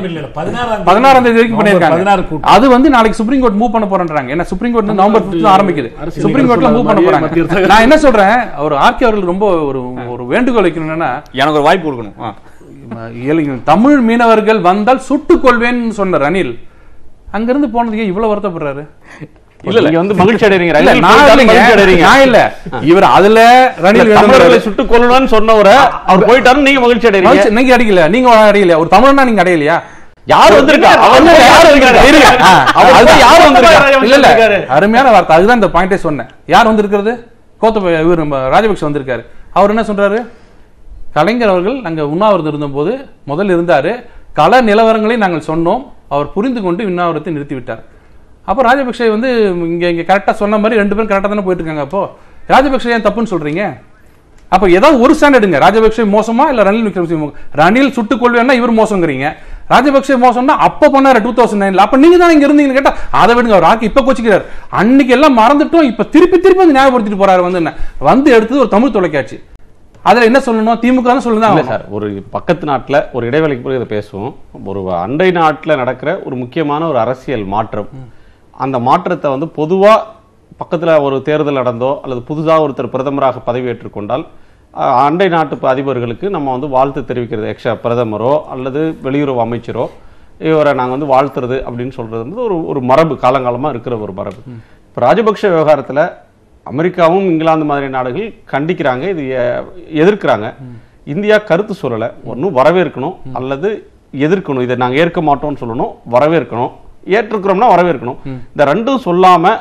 பதினாறாம் தேதி வரைக்கும் பண்ணிருக்காங்க அது வந்து நாளைக்கு சுப்ரீம் கோர்ட் மூவ் பண்ண போறேன்றாங்க. ஏன்னா சுப்ரீம் கோர்ட் நவம்பர் 15 ஆரம்பிக்குது. சுப்ரீம் கோர்ட்ல மூவ் பண்ண போறாங்க. நான் என்ன சொல்றேன்? அவர் ஆர்கே அவர்கள் ரொம்ப ஒரு ஒரு வேண்டுகோள் வைக்கணும் என்னன்னா எனக்கு ஒரு வாய்ப்பு கொடுக்கணும். தமிழ் மீனவர்கள் வந்தால் சுட்டுக் கொள்வேன்னு சொன்ன ரணில் அங்கிருந்து போனதுக்கு இவ்வளவு வருத்தப்படுறாரு? இல்ல இல்ல. வந்து மகிழ்ச்சி அடைறீங்க. இல்ல, நான் இவர் அதுல ரணில் தமிழர்களை. சுட்டுக் கொல்லணும்னு சொன்னவரை அவர் போயிட்டாரு நீங்க மகிழ்ச்சி அடைறீங்க. நீங்க அடிக்கல நீங்க அடையலையா ஒரு தமிழனா நீங்க அடையலையா? யார் வந்திருக்கா? அவர் இல்ல, யார். அருமையான வார்த்தை. அதுதான் இந்த பாயிண்டே சொன்னேன். யார் வந்திருக்கிறது? கோத்தபய இவர் நம்ம ராஜபக்ஷ வந்திருக்காரு. அவர் என்ன சொல்றாரு? கலைஞர் அவர்கள் நாங்க உண்ணாவிரதம் இருந்தபோது முதல்ல இருந்தாரு. கள நிலவரங்களை நாங்கள் சொன்னோம். அவர் புரிந்து கொண்டு விண்ணாவிரத்தை நிறுத்திவிட்டார். அப்போ ராஜபக்ஷே வந்து இங்கே இங்கே கரெக்டாக சொன்ன மாதிரி ரெண்டு பேரும் கரெக்டாக தானே போயிட்டு இருக்காங்க அப்போ? ராஜபக்ஷ ஏன் தப்புன்னு சொல்றீங்க? அப்போ ஏதாவது ஒரு ஸ்டாண்ட் எடுங்க. ராஜபக்சே மோசமா இல்லை ரணில் விக்ரமசிங்க ரணில் சுட்டுக் கொள்வேன்னா இவர் மோசங்கிறீங்க. ராஜபக்சே மோசம்னா அப்போ பண்ணார் டூ தௌசண்ட் நைனில் அப்போ நீங்கள் தான் இங்கே இருந்தீங்கன்னு கேட்டால் அதை விடுங்க. அவர் ஆக்கி இப்போ கோச்சிக்கிறார். அன்னைக்கு எல்லாம் மறந்துட்டோம். இப்போ திருப்பி திருப்பி வந்து ஞாபகப்படுத்திட்டு போறாரு வந்து என்ன? வந்து எடுத்தது ஒரு தமிழ் தொலைக்காட்சி. அதுல என்ன சொல்லணும்? திமுக தான் இல்ல சொல்லணும் சார் ஒரு பக்கத்து நாட்டுல ஒரு இடைவெளிக்கு பிறகு இதை பேசுவோம். ஒரு அண்டை நாட்டுல நடக்கிற ஒரு முக்கியமான ஒரு அரசியல் மாற்றம். அந்த மாற்றத்தை வந்து பொதுவா பக்கத்துல ஒரு தேர்தல் நடந்தோ அல்லது புதுசா ஒருத்தர் பிரதமராக பதவியேற்றுக் கொண்டால் அண்டை நாட்டு அதிபர்களுக்கு நம்ம வந்து வாழ்த்து தெரிவிக்கிறது. எக்ஸ்ட்ரா பிரதமரோ அல்லது வெளியுறவு அமைச்சரோ இவரை நாங்க வந்து வாழ்த்துறது அப்படின்னு சொல்றது வந்து ஒரு ஒரு மரபு காலங்காலமா இருக்கிற ஒரு மரபு. இப்போ ராஜபக்ஷ விவகாரத்துல அமெரிக்காவும் இங்கிலாந்து மாதிரி நாடுகள் கண்டிக்கிறாங்க இது எதிர்க்கிறாங்க. இந்தியா கருத்து சொல்லலை. ஒன்றும் வரவேற்கணும் அல்லது எதிர்க்கணும். இதை நாங்க ஏற்க மாட்டோம்னு சொல்லணும் வரவேற்கணும். ஏற்றுக்கிறோம்னா வரவேற்கணும். இந்த ரெண்டும் சொல்லாம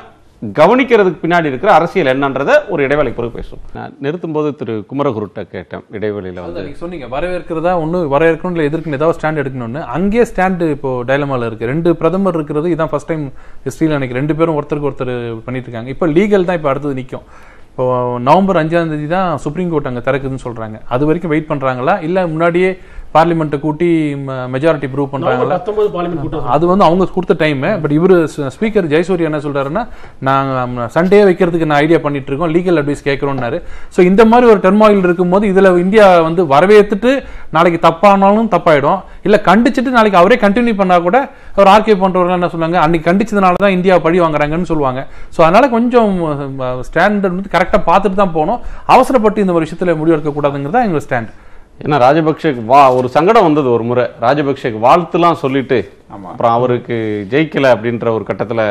கவனிக்கிறதுக்கு பின்னாடி இருக்கிற அரசியல் என்னன்றதை ஒரு இடைவேளைக்கு பிறகு பேசுவோம். நான் நிறுத்தும் போது திரு குமரகுருட்ட கேட்டேன் இடைவெளியில வந்து. அதான் நீங்க சொன்னீங்க வரவேற்கிறதா ஒண்ணு வரவேற்கணும் இல்ல எதிர்க்கணும் ஏதாவது ஸ்டாண்ட் எடுக்கணும்னு. அங்கேயே ஸ்டாண்ட் இப்போ டைலமால இருக்கு. ரெண்டு பிரதமர் இருக்கிறது இதான் ஃபர்ஸ்ட் டைம் ஹிஸ்டரியில் எனக்கு ரெண்டு பேரும் ஒருத்தருக்கு ஒருத்தர் பண்ணிட்டு இருக்காங்க. இப்போ லீகல் தான் இப்போ அடுத்தது நிக்கும். இப்போ நவம்பர் அஞ்சாம் தேதி தான் சுப்ரீம் கோர்ட் அங்க திறக்குதுன்னு சொல்றாங்க. அது வரைக்கும் வெயிட் பண்றாங்களா? இல்ல முன்னாடியே பார்லிமெண்ட்டை கூட்டி மெஜாரிட்டி ப்ரூவ் கூட்டம் அது வந்து அவங்க கொடுத்த டைம் பட் இவரு ஸ்பீக்கர் ஜெயசூர்யா என்ன சொல்றாருன்னா நாங்க சண்டே வைக்கிறதுக்கு நான் ஐடியா பண்ணிட்டு இருக்கோம் லீகல் அட்வைஸ் கேட்கிறோம்னாரு. ஸோ இந்த மாதிரி ஒரு டெர்மாயில் இருக்கும்போது இதுல இந்தியா வந்து வரவேற்றுட்டு நாளைக்கு தப்பானாலும் தப்பாயிடும். இல்ல கண்டிச்சிட்டு நாளைக்கு அவரே கண்டினியூ பண்ணா கூட அவர் ஆர்கே பண்றவர்கள் என்ன சொன்னாங்க அன்னைக்கு கண்டிச்சதுனால தான் இந்தியா பழி வாங்குறாங்கன்னு சொல்லுவாங்க. ஸோ அதனால கொஞ்சம் ஸ்டாண்டர்ட் வந்து கரெக்டாக பார்த்துட்டு தான் போகணும். அவசரப்பட்டு இந்த ஒரு விஷயத்துல முடிவெடுக்க கூடாதுங்கிறது தான் எங்களோட ஸ்டாண்ட் ஏன்னா ராஜபக்சேக்கு வா ஒரு சங்கடம் வந்தது ஒரு முறை. ராஜபக்சேக்கு வாழ்த்துலாம் சொல்லிட்டு அப்புறம் அவருக்கு ஜெயிக்கல அப்படின்ற ஒரு கட்டத்துல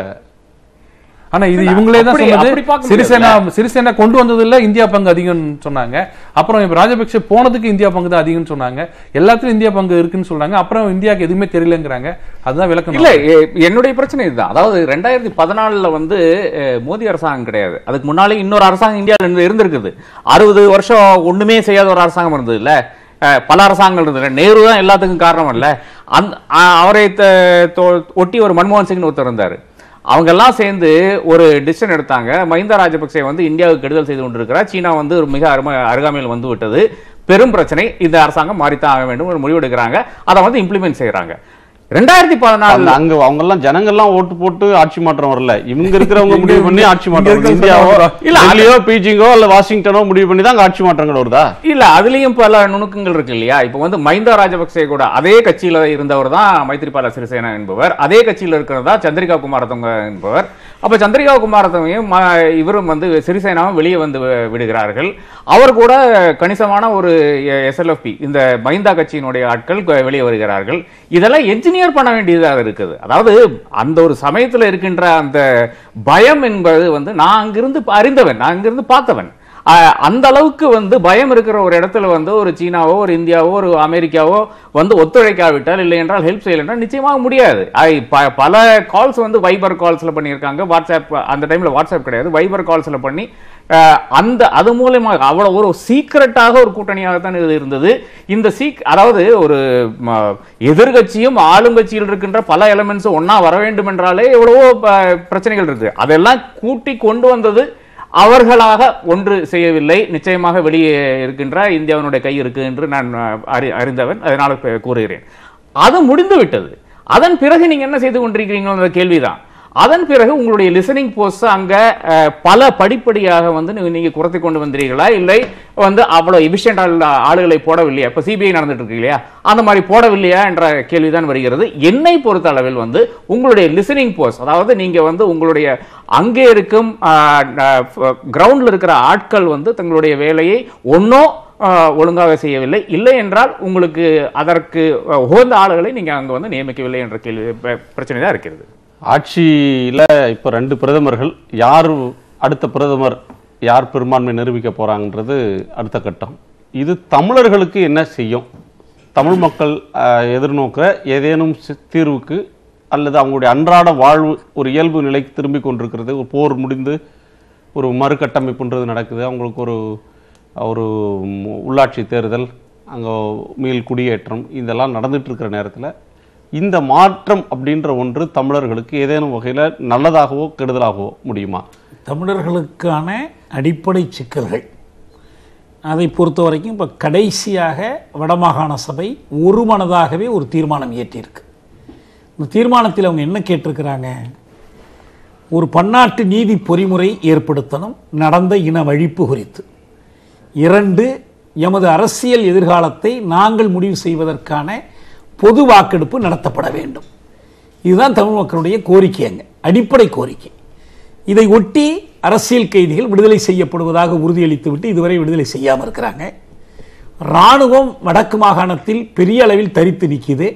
ஆனா இது இவங்களே தான் சொன்னது. சிறிசேனா சிறிசேனா கொண்டு வந்ததுல இந்தியா பங்கு அதிகம்னு சொன்னாங்க. அப்புறம் இப்ப ராஜபக்சே போனதுக்கு இந்தியா பங்கு தான் அதிகம்னு சொன்னாங்க. எல்லாத்துலயும் இந்தியா பங்கு இருக்குன்னு சொன்னாங்க அப்புறம் இந்தியாவுக்கு எதுவுமே தெரியலங்கிறாங்க. அதுதான் விளக்கம் இல்ல என்னுடைய பிரச்சனை இதுதான். அதாவது ரெண்டாயிரத்தி பதினாலுல வந்து மோடி அரசாங்கம் கிடையாது. அதுக்கு முன்னாலே இன்னொரு அரசாங்கம் இந்தியாவில் இருந்து இருந்திருக்குது. அறுபது வருஷம் ஒண்ணுமே செய்யாத ஒரு அரசாங்கம் இருந்தது இல்ல. பல அரசாங்கங்கள் இருந்தது. நேரு தான் எல்லாத்துக்கும் காரணம் இல்லை அந்த அவரை த- தொ- ஒட்டி ஒரு மன்மோகன் சிங்னு ஒருத்தர் இருந்தார். அவங்க எல்லாம் சேர்ந்து ஒரு டிசிஷன் எடுத்தாங்க. மஹிந்தா ராஜபக்சே வந்து இந்தியாவுக்கு கெடுதல் செய்து கொண்டிருக்கிறார். சீனா வந்து ஒரு மிக அருமை அருகாமையில் வந்து விட்டது. பெரும் பிரச்சனை. இந்த அரசாங்கம் மாறித்தான் ஆக வேண்டும். ஒரு முடிவு எடுக்கிறாங்க அதை வந்து இம்ப்ளிமெண்ட் செய்கிறாங்க ரெண்டாயிரத்தி பதினாலுல அந்த அங்க அவங்க எல்லாம் ஜனங்கள்லாம் ஓட்டு போட்டு ஆட்சி மாற்றம் வரல இவங்க இருக்கிறவங்க முடிவு பண்ணி ஆட்சி மாற்றம். இந்தியாவோ. இல்ல டெல்லியோ பீஜிங்கோ இல்ல வாஷிங்டனோ முடிவு பண்ணி தான் ஆட்சி மாற்றங்கள் வருதா இல்ல அதுலயும் பல நுணுக்கங்கள் இருக்கு இல்லையா இப்ப வந்து மைந்தா ராஜபக்சே கூட அதே கட்சியில இருந்தவர் தான் மைத்ரிபால சிறிசேனா என்பவர் அதே கட்சியில இருக்கிறதா சந்திரிகா குமாரதங்க என்பவர் அப்ப சந்திரிகா குமாரதங்கையும் இவரும் வந்து சிறிசேனாவும் வெளியே வந்து விடுகிறார்கள். அவர் கூட கணிசமான ஒரு எஸ்எல்எஃப்பி இந்த மைந்தா கட்சியினுடைய ஆட்கள் வெளியே வருகிறார்கள். இதெல்லாம் என்ஜினியர் பண்ண வேண்டியதாக இருக்குது. அதாவது அந்த ஒரு சமயத்தில் இருக்கின்ற அந்த பயம் என்பது வந்து நான் அங்கிருந்து அறிந்தவன் நான் அங்கிருந்து பார்த்தவன். அந்த அளவுக்கு வந்து பயம் இருக்கிற ஒரு இடத்துல வந்து ஒரு சீனாவோ ஒரு இந்தியாவோ ஒரு அமெரிக்காவோ வந்து ஒத்துழைக்காவிட்டால் இல்லை என்றால் ஹெல்ப் செய்யலை என்றால் நிச்சயமாக முடியாது. பல கால்ஸ் வந்து வைபர் கால்ஸ்ல பண்ணியிருக்காங்க. வாட்ஸ்அப் அந்த டைம்ல வாட்ஸ்அப் கிடையாது. வைபர் கால்ஸ்ல பண்ணி அந்த அது மூலயமா அவ்வளோ ஒரு சீக்கிரட்டாக ஒரு கூட்டணியாகத்தான் இது இருந்தது. இந்த சீக் அதாவது ஒரு ம, ஆளுங்கட்சியில் இருக்கின்ற பல எலமெண்ட்ஸும் ஒன்றா வர வேண்டும் என்றாலே எவ்வளவோ பிரச்சனைகள் இருக்குது அதெல்லாம் கூட்டி கொண்டு வந்தது அவர்களாக ஒன்று செய்யவில்லை. நிச்சயமாக வெளியே இருக்கின்ற இந்தியாவினுடைய கை இருக்கு என்று நான் அறி- அறிந்தவன். அதனால கூறுகிறேன். அது முடிந்து விட்டது அதன் பிறகு நீங்க என்ன செய்து கொண்டிருக்கிறீங்களோ கேள்விதான். அதன் பிறகு உங்களுடைய லிசனிங் போஸ்ட் அங்க பல படிப்படியாக வந்து நீங்க- குறைத்து கொண்டு வந்தீர்களா? இல்லை வந்து அவ்வளவு எபிஷியன்ட் ஆளுகளை போடவில்லையா? இப்ப சிபிஐ நடந்துட்டு இருக்கு இல்லையா? அந்த மாதிரி போடவில்லையா என்ற கேள்விதான் வருகிறது. என்னை பொறுத்த அளவில் வந்து உங்களுடைய லிசனிங் போஸ்ட் அதாவது நீங்க வந்து உங்களுடைய அங்கே இருக்கும் கிரவுண்ட்ல இருக்கிற ஆட்கள் வந்து தங்களுடைய வேலையை ஒன்னோ ஒழுங்காக செய்யவில்லை. இல்லை என்றால் உங்களுக்கு அதற்கு உகந்த ஆளுகளை நீங்க அங்க வந்து நியமிக்கவில்லை என்ற கேள்வி பிரச்சனை தான் இருக்கிறது. ஆட்சியில் இப்போ ரெண்டு பிரதமர்கள் யார் அடுத்த பிரதமர் யார் பெரும்பான்மை நிரூபிக்க போகிறாங்கன்றது அடுத்த கட்டம். இது தமிழர்களுக்கு என்ன செய்யும்? தமிழ் மக்கள் எதிர்நோக்க எதிர்நோக்கிற ஏதேனும் தீர்வுக்கு அல்லது அவங்களுடைய அன்றாட வாழ்வு ஒரு இயல்பு நிலைக்கு திரும்பி கொண்டிருக்கிறது ஒரு போர் முடிந்து ஒரு மறுகட்டமைப்புன்றது நடக்குது அவங்களுக்கு ஒரு ஒரு உள்ளாட்சி தேர்தல் அங்கே மீள் குடியேற்றம் இதெல்லாம் நடந்துட்டு இருக்கிற நேரத்தில் இந்த மாற்றம் அப்படின்ற ஒன்று தமிழர்களுக்கு ஏதேனும் வகையில் நல்லதாகவோ கெடுதலாகவோ முடியுமா? தமிழர்களுக்கான அடிப்படை சிக்கல்கள். அதை பொறுத்த வரைக்கும் இப்போ கடைசியாக வடமாகாண சபை ஒரு மனதாகவே ஒரு தீர்மானம் இயற்றியிருக்கு. இந்த தீர்மானத்தில் அவங்க என்ன கேட்டிருக்கிறாங்க? ஒரு பன்னாட்டு நீதி பொறிமுறை ஏற்படுத்தணும் நடந்த இன அழிப்பு குறித்து. இரண்டு எமது அரசியல் எதிர்காலத்தை நாங்கள் முடிவு செய்வதற்கான பொது வாக்கெடுப்பு நடத்தப்பட வேண்டும். இதுதான் தமிழ் மக்களுடைய கோரிக்கைங்க அடிப்படை கோரிக்கை. இதை ஒட்டி அரசியல் கைதிகள் விடுதலை செய்யப்படுவதாக உறுதியளித்துவிட்டு இதுவரை விடுதலை செய்யாமல் இருக்கிறாங்க. இராணுவம் வடக்கு மாகாணத்தில் பெரிய அளவில் தரித்து நிற்கிது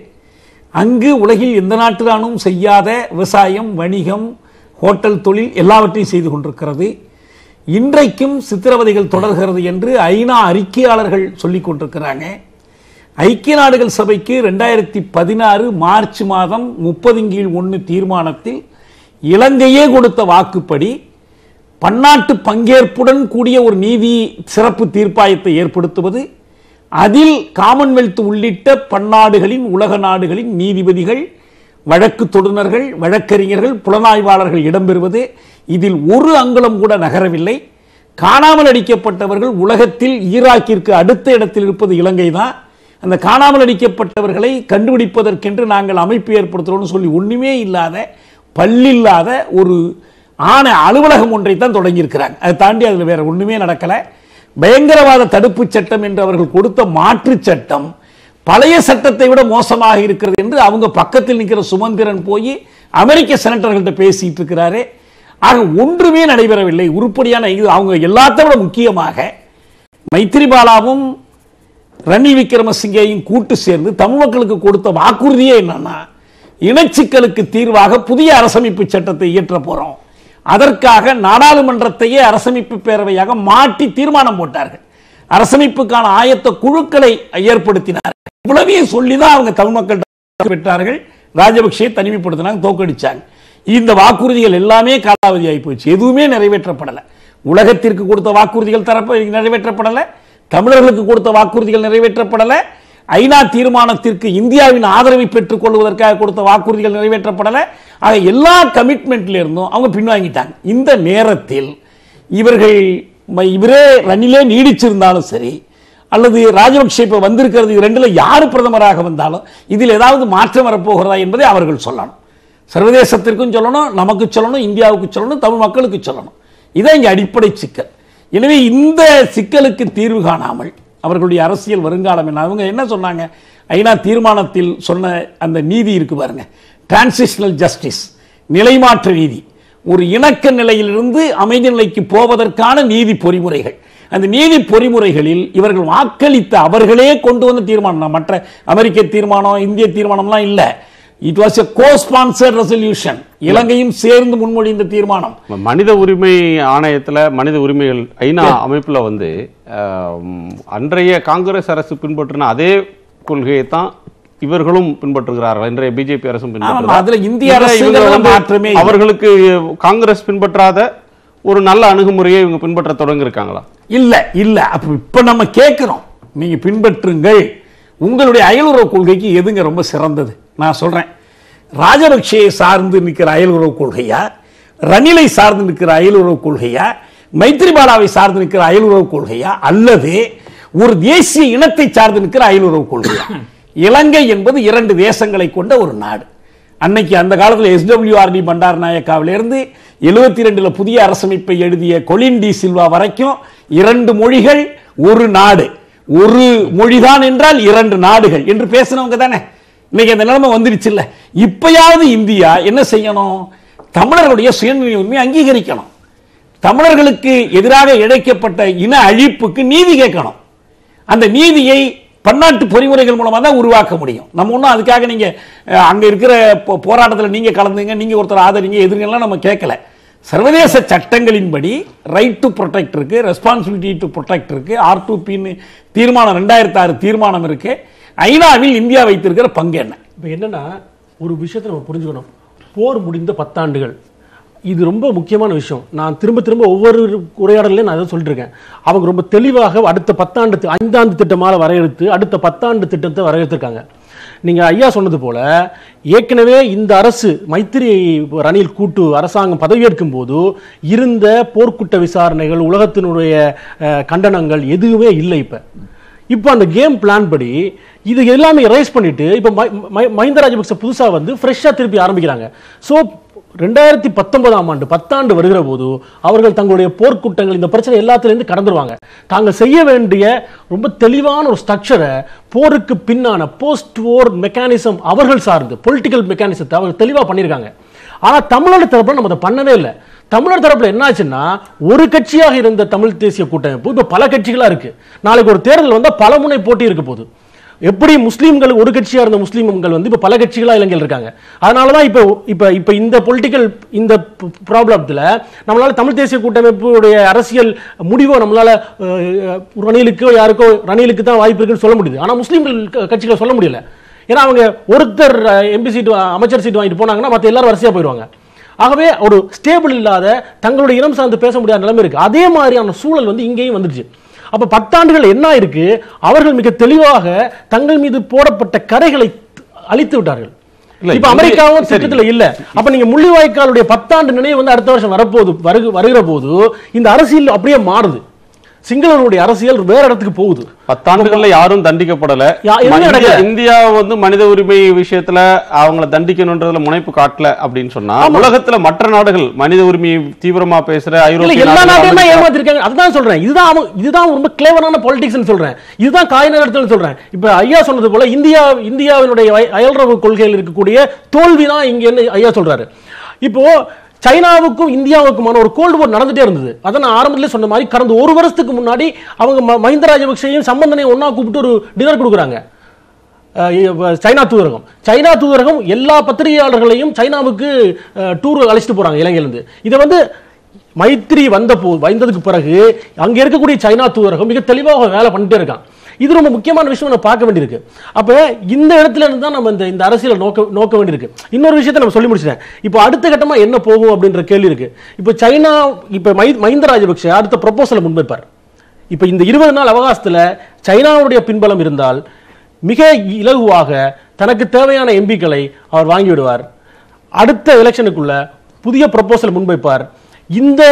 அங்கு உலகில் எந்த நாட்டு ராணுவம் செய்யாத விவசாயம் வணிகம் ஹோட்டல் தொழில் எல்லாவற்றையும் செய்து கொண்டிருக்கிறது. இன்றைக்கும் சித்திரவதைகள் தொடர்கிறது என்று ஐநா அறிக்கையாளர்கள் சொல்லிக் கொண்டிருக்கிறாங்க. ஐக்கிய நாடுகள் சபைக்கு ரெண்டாயிரத்தி பதினாறு மார்ச் மாதம் முப்பதின் கீழ் ஒன்று தீர்மானத்தில் இலங்கையே கொடுத்த வாக்குப்படி பன்னாட்டு பங்கேற்புடன் கூடிய ஒரு நீதி சிறப்பு தீர்ப்பாயத்தை ஏற்படுத்துவது அதில் காமன்வெல்த் உள்ளிட்ட பன்னாடுகளின் உலக நாடுகளின் நீதிபதிகள் வழக்கு தொடுநர்கள் வழக்கறிஞர்கள் புலனாய்வாளர்கள் இடம்பெறுவது. இதில் ஒரு அங்குலம் கூட நகரவில்லை. காணாமல் அடிக்கப்பட்டவர்கள் உலகத்தில் ஈராக்கிற்கு அடுத்த இடத்தில் இருப்பது இலங்கை தான் அந்த காணாமல் அடிக்கப்பட்டவர்களை கண்டுபிடிப்பதற்கென்று நாங்கள் அமைப்பு ஏற்படுத்துகிறோம்னு சொல்லி ஒன்றுமே இல்லாத பல்லில்லாத ஒரு ஆணை அலுவலகம் ஒன்றை தான் தொடங்கியிருக்கிறாங்க. அதை தாண்டி அதில் வேற ஒன்றுமே நடக்கலை. பயங்கரவாத தடுப்பு சட்டம் என்று அவர்கள் கொடுத்த மாற்று சட்டம் பழைய சட்டத்தை விட மோசமாக இருக்கிறது என்று அவங்க பக்கத்தில் நிற்கிற சுமந்திரன் போய் அமெரிக்க செனட்டர்கள்ட்ட பேசிட்டு இருக்கிறாரு. ஆக ஒன்றுமே நடைபெறவில்லை. உருப்படியான இது அவங்க எல்லாத்தை விட முக்கியமாக மைத்திரிபாலாவும் ரணில் விக்ரமசிங்கேயும் கூட்டு சேர்ந்து தமிழ் மக்களுக்கு கொடுத்த வாக்குறுதியே என்னன்னா இனச்சிக்கலுக்கு தீர்வாக புதிய அரசமைப்பு சட்டத்தை இயற்ற போறோம். அதற்காக நாடாளுமன்றத்தையே அரசமைப்பு பேரவையாக மாற்றி தீர்மானம் போட்டார்கள். அரசமைப்புக்கான ஆயத்த குழுக்களை ஏற்படுத்தினார் இவ்வளவையும் சொல்லிதான் அவங்க தமிழ் மக்கள் பெற்றார்கள். ராஜபக்சே தனிமைப்படுத்தினாங்க தோக்கடிச்சாங்க இந்த வாக்குறுதிகள் எல்லாமே காலாவதி ஆகி போச்சு. எதுவுமே நிறைவேற்றப்படல. உலகத்திற்கு கொடுத்த வாக்குறுதிகள் தரப்ப நிறைவேற்றப்படலை. தமிழர்களுக்கு கொடுத்த வாக்குறுதிகள் நிறைவேற்றப்படலை. ஐநா தீர்மானத்திற்கு இந்தியாவின் ஆதரவை பெற்றுக் கொள்வதற்காக கொடுத்த வாக்குறுதிகள் நிறைவேற்றப்படலை. ஆக எல்லா கமிட்மெண்ட்ல இருந்தும் அவங்க பின்வாங்கிட்டாங்க. இந்த நேரத்தில் இவர்கள் ம- இவரே ரணிலே நீடிச்சிருந்தாலும் சரி அல்லது ராஜபக்ஷ இப்போ வந்திருக்கிறது இது யார் பிரதமராக வந்தாலும் இதில் ஏதாவது மாற்றம் வரப்போகிறதா என்பதை அவர்கள் சொல்லணும். சர்வதேசத்திற்கும் சொல்லணும் நமக்கு சொல்லணும் இந்தியாவுக்கு சொல்லணும் தமிழ் மக்களுக்கு சொல்லணும். இதான் இங்கே அடிப்படை சிக்கல். எனவே இந்த சிக்கலுக்கு தீர்வு காணாமல் அவர்களுடைய அரசியல் வருங்காலம் என்ன? அவங்க என்ன சொன்னாங்க? ஐநா தீர்மானத்தில் சொன்ன அந்த நீதி இருக்கு பாருங்க. டிரான்சிஷனல் ஜஸ்டிஸ் நிலைமாற்ற நீதி. ஒரு இணக்க நிலையிலிருந்து அமைதி நிலைக்கு போவதற்கான நீதி பொறிமுறைகள். அந்த நீதி பொறிமுறைகளில் இவர்கள் வாக்களித்த அவர்களே கொண்டு வந்த தீர்மானம் மற்ற அமெரிக்க தீர்மானம் இந்திய தீர்மானம்லாம் இல்லை. It was a co-sponsored resolution இலங்கையும் சேர்ந்து முன்மொழிந்த தீர்மானம். மனித உரிமை ஆணையத்துல மனித உரிமைகள் ஐநா அமைப்புல வந்து அன்றைய காங்கிரஸ் அரசு பின்பற்றின அதே கொள்கையை தான் இவர்களும் பின்பற்றுகிறார்கள். இன்றைய பிஜேபி அரசும் அதுல இந்திய வந்து மாற்றமே. அவர்களுக்கு காங்கிரஸ் பின்பற்றாத ஒரு நல்ல அணுகுமுறையை இவங்க பின்பற்ற தொடங்கி இருக்காங்களா இல்ல இல்ல. அப்ப இப்ப நம்ம கேட்கிறோம். நீங்க பின்பற்றுங்கள். உங்களுடைய அயலுறவு கொள்கைக்கு எதுங்க ரொம்ப சிறந்தது? நான் சொல்றேன். ராஜபக்சேயை சார்ந்து நிற்கிற அயலுறவு கொள்கையா? ரணிலை சார்ந்து நிற்கிற அயலுறவு கொள்கையா? மைத்ரிபாலாவை சார்ந்து நிற்கிற அயலுறவு கொள்கையா? அல்லது ஒரு தேசிய இனத்தை சார்ந்து நிற்கிற அயலுறவு கொள்கையா? இலங்கை என்பது இரண்டு தேசங்களை கொண்ட ஒரு நாடு. அன்னைக்கு அந்த காலத்தில் எஸ்டபிள்யூஆர்டி பண்டார் நாயக்காவிலிருந்து எழுபத்தி ரெண்டில் புதிய அரசமைப்பை எழுதிய கொலின் டி சில்வா வரைக்கும் இரண்டு மொழிகள் ஒரு நாடு. ஒரு மொழிதான் என்றால் இரண்டு நாடுகள் என்று பேசினவங்க தானே? இன்னைக்கு அந்த நிலைமை வந்துருச்சு இல்லை இப்பயாவது இந்தியா என்ன செய்யணும்? தமிழர்களுடைய சுயநிலை உரிமையை அங்கீகரிக்கணும். தமிழர்களுக்கு எதிராக இழைக்கப்பட்ட இன அழிப்புக்கு நீதி கேட்கணும். அந்த நீதியை பன்னாட்டு பொறிமுறைகள் மூலமாக தான் உருவாக்க முடியும். நம்ம ஒன்றும் அதுக்காக நீங்கள் அங்கே இருக்கிற போ- நீங்கள் கலந்துங்க நீங்கள் ஒருத்தர் ஆதரிங்க எதிர்கள்லாம் நம்ம கேட்கல. சர்வதேச சட்டங்களின்படி ரைட் டு ப்ரொடெக்ட் இருக்கு ரெஸ்பான்சிபிலிட்டி டு ப்ரொடெக்ட் இருக்குது ஆர் பின்னு தீர்மானம் ரெண்டாயிரத்தி ஆறு தீர்மானம் இருக்குது ஐநாவில் இந்தியா வைத்திருக்கிற பங்கு என்ன? இப்போ என்னன்னா ஒரு விஷயத்தை நம்ம புரிஞ்சுக்கணும். போர் முடிந்த பத்தாண்டுகள். இது ரொம்ப முக்கியமான விஷயம். நான் திரும்ப திரும்ப ஒவ்வொரு உரையாடலையும் நான் அதை சொல்லியிருக்கேன் அவங்க ரொம்ப தெளிவாக அடுத்த பத்தாண்டு ஐந்தாண்டு திட்டமாக வரையறுத்து அடுத்த பத்தாண்டு திட்டத்தை வரையறுத்திருக்காங்க. நீங்கள் ஐயா சொன்னது போல ஏற்கனவே இந்த அரசு மைத்திரி ரணில் கூட்டு அரசாங்கம் பதவியேற்கும் போது இருந்த போர்க்குற்ற விசாரணைகள் உலகத்தினுடைய கண்டனங்கள் எதுவுமே இல்லை இப்போ. இப்போ அந்த கேம் பிளான் படி இது எல்லாமே ரைஸ் பண்ணிட்டு இப்போ ம- ம- மஹிந்த ராஜபக்ச புதுசாக வந்து ஃப்ரெஷ்ஷாக திருப்பி ஆரம்பிக்கிறாங்க. ஸோ ரெண்டாயிரத்தி பத்தொன்பதாம் ஆண்டு பத்தாண்டு வருகிற போது அவர்கள் தங்களுடைய போர்க்குற்றங்கள் இந்த பிரச்சனை எல்லாத்துலேருந்து கடந்துருவாங்க. தாங்கள் செய்ய வேண்டிய ரொம்ப தெளிவான ஒரு ஸ்ட்ரக்சரை போருக்கு பின்னான போஸ்ட் ஓர் மெக்கானிசம் அவர்கள் சார்ந்து பொலிட்டிக்கல் மெக்கானிசத்தை அவர்கள் தெளிவாக பண்ணியிருக்காங்க ஆனால் தமிழ்நாடு தரப்பில் நம்ம அதை பண்ணவே இல்லை. தமிழர் தரப்புல என்னாச்சுன்னா ஒரு கட்சியாக இருந்த தமிழ் தேசிய கூட்டமைப்பு இப்போ பல கட்சிகளா இருக்கு. நாளைக்கு ஒரு தேர்தல் வந்தால் பல முனை போட்டி இருக்க போகுது. எப்படி முஸ்லீம்கள் ஒரு கட்சியாக இருந்த முஸ்லீம்கள் வந்து இப்போ பல கட்சிகளாக இளைஞர்கள் இருக்காங்க. அதனால தான் இப்போ இப்போ இப்போ இந்த பொலிட்டிக்கல் இந்த ப்ராப்ளத்தில் நம்மளால் தமிழ் தேசிய கூட்டமைப்புடைய அரசியல் முடிவோ நம்மளால் ரணிலுக்கோ யாருக்கோ ரணிலுக்கு தான் வாய்ப்பு இருக்குன்னு சொல்ல முடியுது. ஆனால் முஸ்லீம்கள் கட்சிகளை சொல்ல முடியல. ஏன்னா அவங்க ஒருத்தர் எம்பி சீட் அமைச்சர் சீட் வாங்கிட்டு போனாங்கன்னா மற்ற எல்லாரும் வரிசையாக போயிடுவாங்க. ஆகவே ஒரு ஸ்டேபிள் இல்லாத தங்களுடைய இனம் சார்ந்து பேச முடியாத நிலைமை இருக்கு. அதே மாதிரியான சூழல் வந்து இங்கேயும் வந்துருச்சு அப்ப பத்தாண்டுகள் என்ன இருக்கு? அவர்கள் மிக தெளிவாக தங்கள் மீது போடப்பட்ட கரைகளை அழித்து விட்டார்கள். இல்ல, இப்ப அமெரிக்காவும். திட்டத்துல இல்ல. அப்ப நீங்க முள்ளிவாய்க்காலுடைய பத்தாண்டு நினைவு வந்து அடுத்த வருஷம் வரப்போகுது வருகு வருகிற போது இந்த அரசியல் அப்படியே மாறுது. சிங்களருடைய அரசியல் வேற இடத்துக்கு போகுது. பத்தாண்டுகள்ல யாரும் தண்டிக்கப்படல. இந்தியா- வந்து மனித உரிமை விஷயத்துல அவங்கள தண்டிக்கணுன்றதுல முனைப்பு காட்டல அப்படின்னு சொன்னா உலகத்துல மற்ற நாடுகள் மனித உரிமையை தீவிரமா பேசுற ஐரோப்பிய எல்லா நாட்டையும் ஏமாத்திருக்காங்க. அதுதான் சொல்றேன். இதுதான் அவன் இதுதான் ரொம்ப கிளேவரான பாலிடிக்ஸ் சொல்றேன். இதுதான் காய் நகரத்தில் சொல்றேன். இப்ப ஐயா சொன்னது போல இந்தியா இந்தியாவினுடைய அயல்றவு கொள்கையில் இருக்கக்கூடிய தோல்வி தான் இங்க ஐயா சொல்றாரு. இப்போ சைனாவுக்கும் இந்தியாவுக்குமான ஒரு கோல்டு போர் நடந்துட்டே இருந்தது. அதை நான் ஆரம்பத்திலே சொன்ன மாதிரி கடந்த ஒரு வருஷத்துக்கு முன்னாடி அவங்க ம- மஹிந்த ராஜபக்சேயும் சம்பந்தனையும் ஒன்றா கூப்பிட்டு ஒரு டின்னர் கொடுக்குறாங்க. சைனா தூதரகம். சைனா தூதரகம் எல்லா பத்திரிகையாளர்களையும் சைனாவுக்கு டூர் அழைச்சிட்டு போறாங்க இலங்கையிலிருந்து. இதை வந்து மைத்ரி வந்த போ வந்ததுக்கு பிறகு அங்க இருக்கக்கூடிய சைனா தூதரகம் மிக தெளிவாக வேலை பண்ணிட்டே இருக்கான். இது ரொம்ப முக்கியமான விஷயம் நம்ம பார்க்க வேண்டியிருக்கு. அப்போ இந்த இடத்துல இருந்து தான் நம்ம இந்த இந்த அரசியலை நோக்க நோக்க வேண்டியிருக்கு. இன்னொரு விஷயத்தை நம்ம சொல்லி முடிச்சிட்டேன். இப்போ அடுத்த கட்டமா என்ன போகும் அப்படின்ற கேள்வி இருக்கு. இப்போ சைனா இப்போ மை மஹிந்த ராஜபக்ஷ அடுத்த ப்ரொப்போசலை முன்வைப்பார். இப்போ இந்த இருபது நாள் அவகாசத்துல சைனாவுடைய பின்பலம் இருந்தால் மிக இலகுவாக தனக்கு தேவையான எம்பிக்களை அவர் வாங்கிவிடுவார். அடுத்த எலெக்ஷனுக்குள்ள புதிய ப்ரொபோசல் முன்வைப்பார். இந்த